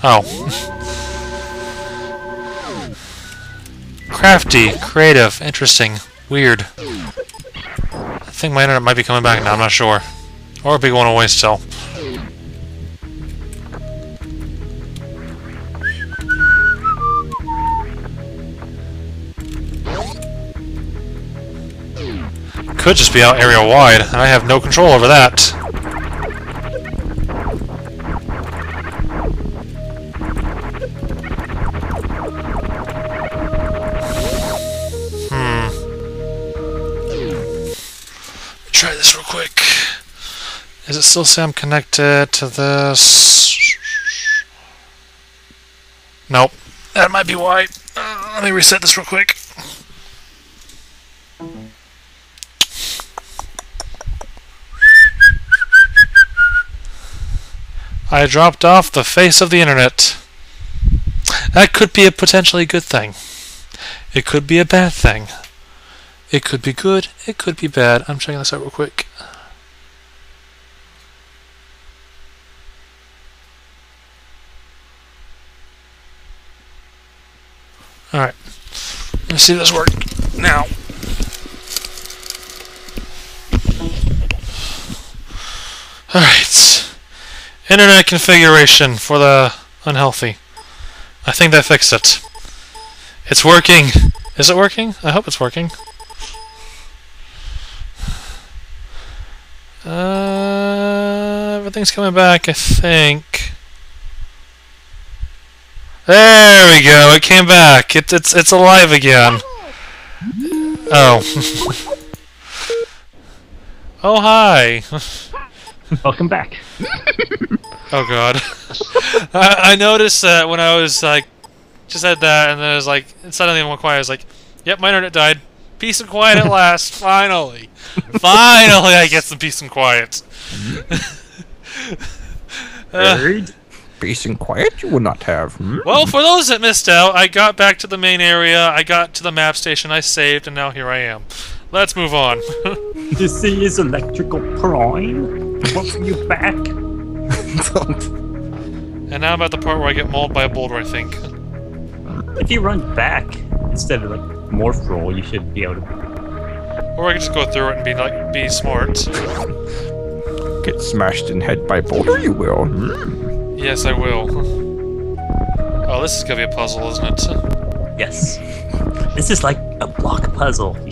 Oh. Crafty, creative, interesting, weird. I think my internet might be coming back now, I'm not sure. Or it'll be going away still. Could just be out area wide, and I have no control over that. Still say I'm connected to this? Nope. That might be why. Uh, let me reset this real quick. I dropped off the face of the internet. That could be a potentially good thing. It could be a bad thing. It could be good. It could be bad. I'm checking this out real quick. Alright. Let's see if this works now. Alright. Internet configuration for the unhealthy. I think that fixed it. It's working. Is it working? I hope it's working. Uh, everything's coming back, I think. There we go. It came back. It, it's it's alive again. Oh. oh hi. Welcome back. Oh god. I, I noticed that when I was like, just said that, and then it was like, it suddenly it went quiet. I was like, yep, my internet died. Peace and quiet at last. Finally. Finally, I get some peace and quiet. Uh. Peace and quiet you will not have. Hmm? well, for those that missed out, I got back to the main area, I got to the map station, I saved, and now here I am. Let's move on. This is Electrical Prime. Welcome you back. and now I'm at the part where I get mauled by a boulder, I think. If you run back instead of like morph roll, you should be able to. Or I can just go through it and be like, be smart. Get smashed in head by boulder, you will. Hmm. Yes, I will. Oh, this is gonna be a puzzle, isn't it? Yes. This is like a block puzzle.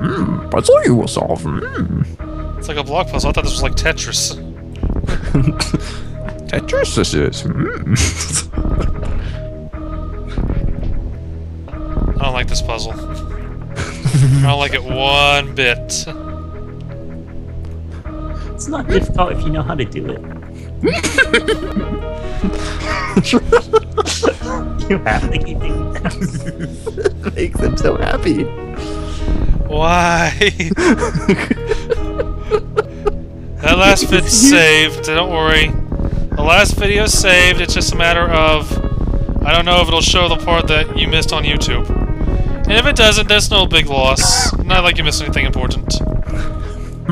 Hmm. Puzzle you will solve. Hmm. It's like a block puzzle. I thought this was like Tetris. Tetris this is. Hmm. I don't like this puzzle. I don't like it one bit. It's not difficult if you know how to do it. You have to keep doing that. Makes them so happy. Why? that last vid's saved. Don't worry. The last video's saved. It's just a matter of I don't know if it'll show the part that you missed on YouTube. And if it doesn't, there's no big loss. Not like you missed anything important.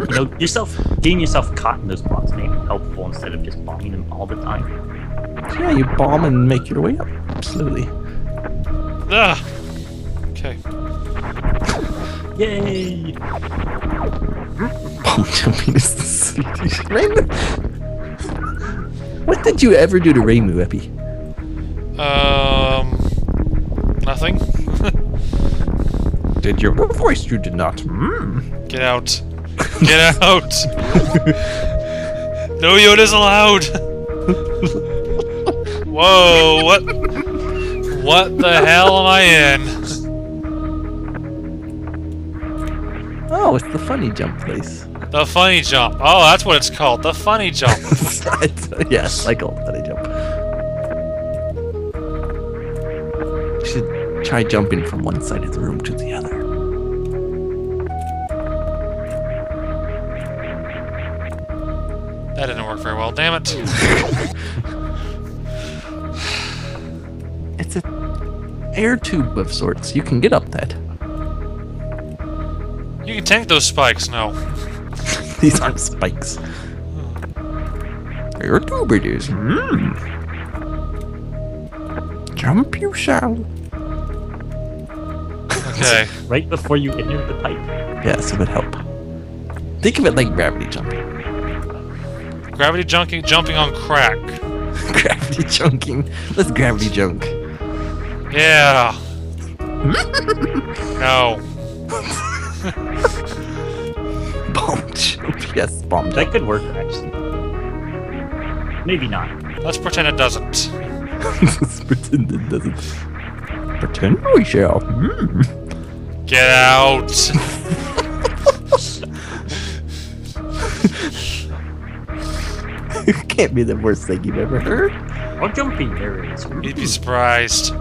You know, yourself getting yourself caught in those blocks may be helpful instead of just bombing them all the time. Yeah, you bomb and make your way up slowly. Ah. Okay. Yay! Bomb jumping is the sweetest. Rainbow. What did you ever do to Raymu, Epi? Um. Nothing. Did your voice? You did not. Hmm. Get out. Get out. no Yoda's allowed. Whoa, what? What the hell am I in? Oh, it's the funny jump place. The funny jump. Oh, that's what it's called. The funny jump. Yes, I call it funny jump. You should try jumping from one side of the room to the other. That didn't work very well. Damn it. It's an air tube of sorts. You can get up that. You can tank those spikes. No. These aren't spikes. Air tube it is. Hmm. Jump you shall. Okay. Right before you enter the pipe. Yes, it would help. Think of it like gravity jumping. Gravity junking, jumping on crack. gravity junking. Let's gravity junk. Yeah. no. Bomb jump. Yes, bomb That jump. could work, actually. Maybe not. Let's pretend it doesn't. Let's pretend it doesn't. Pretend we shall. Hmm. Get out. can't be the worst thing you've ever heard. Oh, jumping areas. You'd be surprised.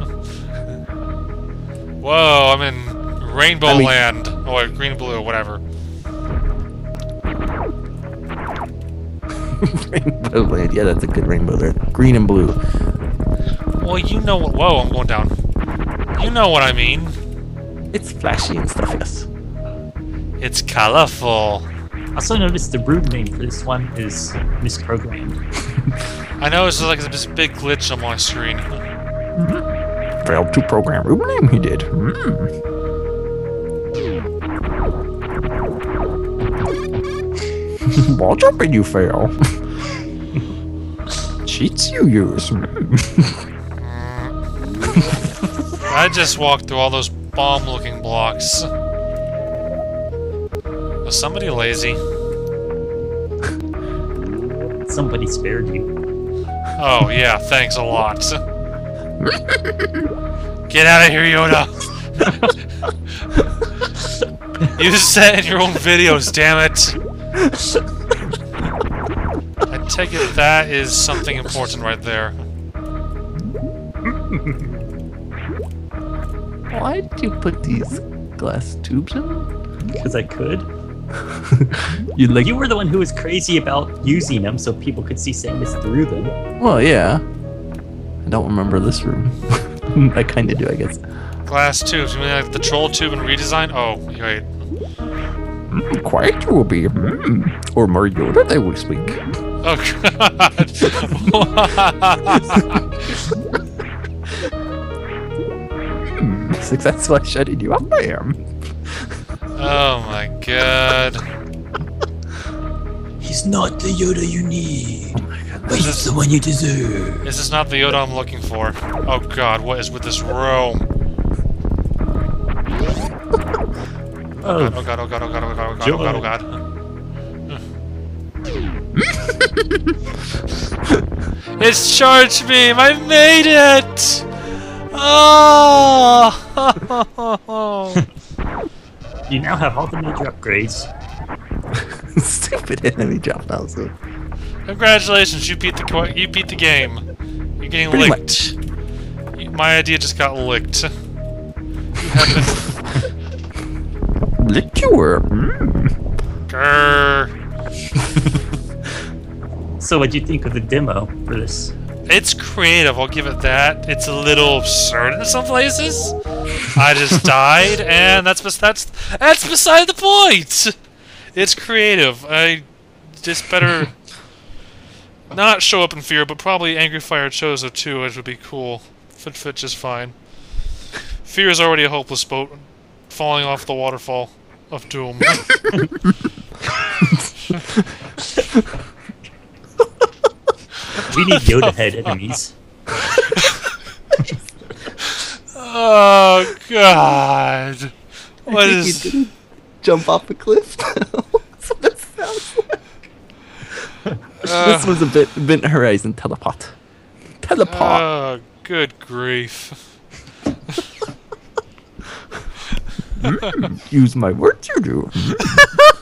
Whoa, I'm in Rainbow I mean- Land. Or green and blue, whatever. rainbow land. Yeah, that's a good rainbow there. Green and blue. Well, you know what. Whoa, I'm going down. You know what I mean. It's flashy and stuff, yes. It's colorful. I also noticed the brood name for this one is misprogrammed. I know it's just like this big glitch on my screen. Failed to program room name he did. Hmm. Wall jumping you fail. Cheats you use. Hmm. I just walked through all those bomb-looking blocks. Was somebody lazy? somebody spared you. Oh, yeah, thanks a lot. Get out of here, Yoda! you said in your own videos, damn it! I take it that is something important right there. Why did you put these glass tubes in? Because I could. You like? You were the one who was crazy about using them so people could see Samus through them. Well, yeah. I don't remember this room. I kind of do, I guess. Glass tubes, you mean like the troll tube and redesign? Oh, wait. Mm, quiet you will be. Mm. Or more Yoda they will speak. Oh, God. Mm. Successfully shutting you up, I am. Oh, my God. He's not the Yoda you need, Oh my god. but he's the one you deserve. This is not the Yoda I'm looking for. Oh, God, what is with this room? Oh, Oh god, oh god, oh god, oh god, oh god, oh god, oh god. it's charged beam! I made it! Oh! you now have all the major upgrades. Stupid enemy drop also. Congratulations, you beat the you beat the game. You're getting Pretty licked. You- My idea just got licked. Licked You were. Mm. Grr. So, what do you think of the demo for this? It's creative, I'll give it that. It's a little absurd in some places. I just died, and that's bes- that's that's beside the point. It's creative. I just better not show up in fear, but probably Angry Fire Chozo too, which would be cool. Fit fit just fine. Fear is already a hopeless boat, falling off the waterfall of doom. We need Yoda head enemies. oh God! What is? jump off a cliff? That's what it sounds like. Uh, this was a bit Event Horizon teleport. Teleport. Oh, good grief. Use my words, you do.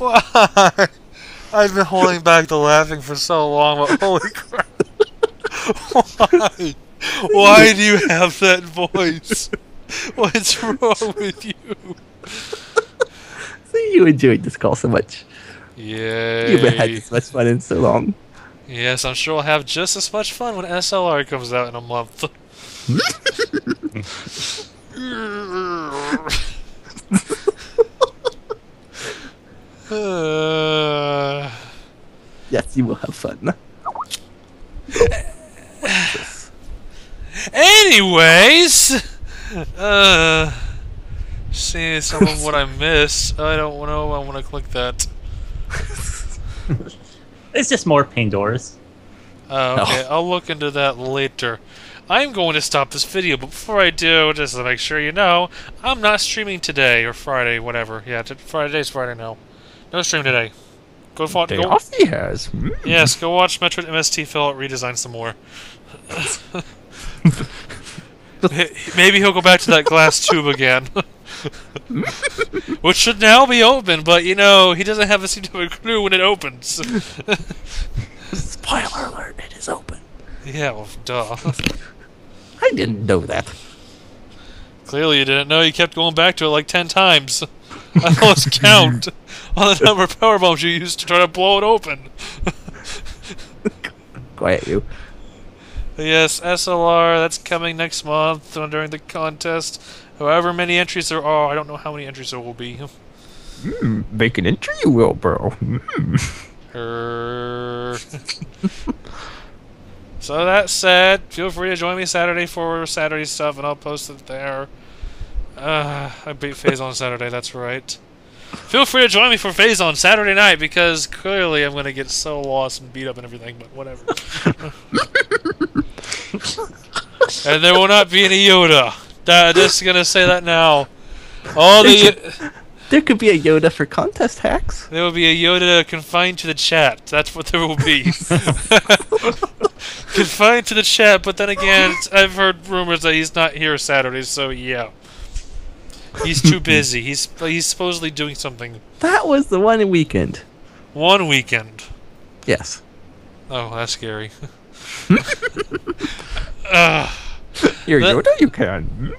Why? I've been holding back the laughing for so long, but holy crap. Why? Why do you have that voice? What's wrong with you? See, you enjoyed this call so much. Yeah. You haven't had this much fun in so long. Yes, I'm sure I'll have just as much fun when SLR comes out in a month. Uh, Yes, you will have fun. anyways, uh, seeing some of what I missed, I don't know. I want to click that. It's just more Pandoras. Uh, okay, I'll look into that later. I'm going to stop this video, but before I do, just to make sure you know, I'm not streaming today or Friday, whatever. Yeah, t- Friday's Friday now. No stream today. Go, fo- Day go off he has. Mm. Yes, go watch Metroid MST Fill Phil redesign some more. Maybe he'll go back to that glass tube again. Which should now be open, but you know, he doesn't have a seem to have a clue when it opens. Spoiler alert, it is open. yeah, well, duh. I didn't know that. Clearly you didn't know, you kept going back to it like ten times. I lost count on the number of power bombs you used to try to blow it open. Quiet you. Yes, SLR, that's coming next month during the contest. However many entries there are, I don't know how many entries there will be. Mm, make an entry you will, bro. Mm. Er. so that said, feel free to join me Saturday for Saturday stuff, and I'll post it there. Uh, I beat Phase on Saturday, that's right. Feel free to join me for Phase on Saturday night because clearly I'm gonna get so lost and beat up and everything, but whatever. and there will not be any Yoda. Uh, just gonna say that now. All the There could be a Yoda for contest hacks. There will be a Yoda confined to the chat. That's what there will be. confined to the chat, but then again, I've heard rumors that he's not here Saturday, so yeah. He's too busy. He's he's supposedly doing something That was the one weekend. one weekend. Yes. Oh, that's scary. Ugh. You're That- Yoda, you can.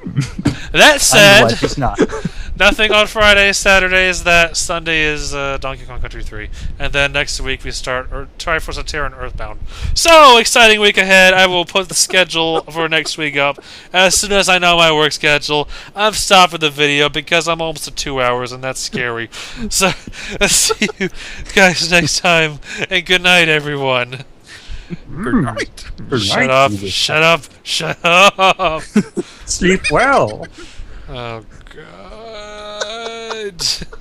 that said, I'm said, glad it's not. nothing on Friday. Saturday is that. Sunday is uh, Donkey Kong Country 3. And then next week we start or Triforce of Terror and Earthbound. So, exciting week ahead. I will put the schedule for next week up as soon as I know my work schedule. I'm stopping the video because I'm almost at two hours and that's scary. so, let's see you guys next time. And good night, everyone. Good night. Shut up, shut up, shut up. Sleep well. Oh, God.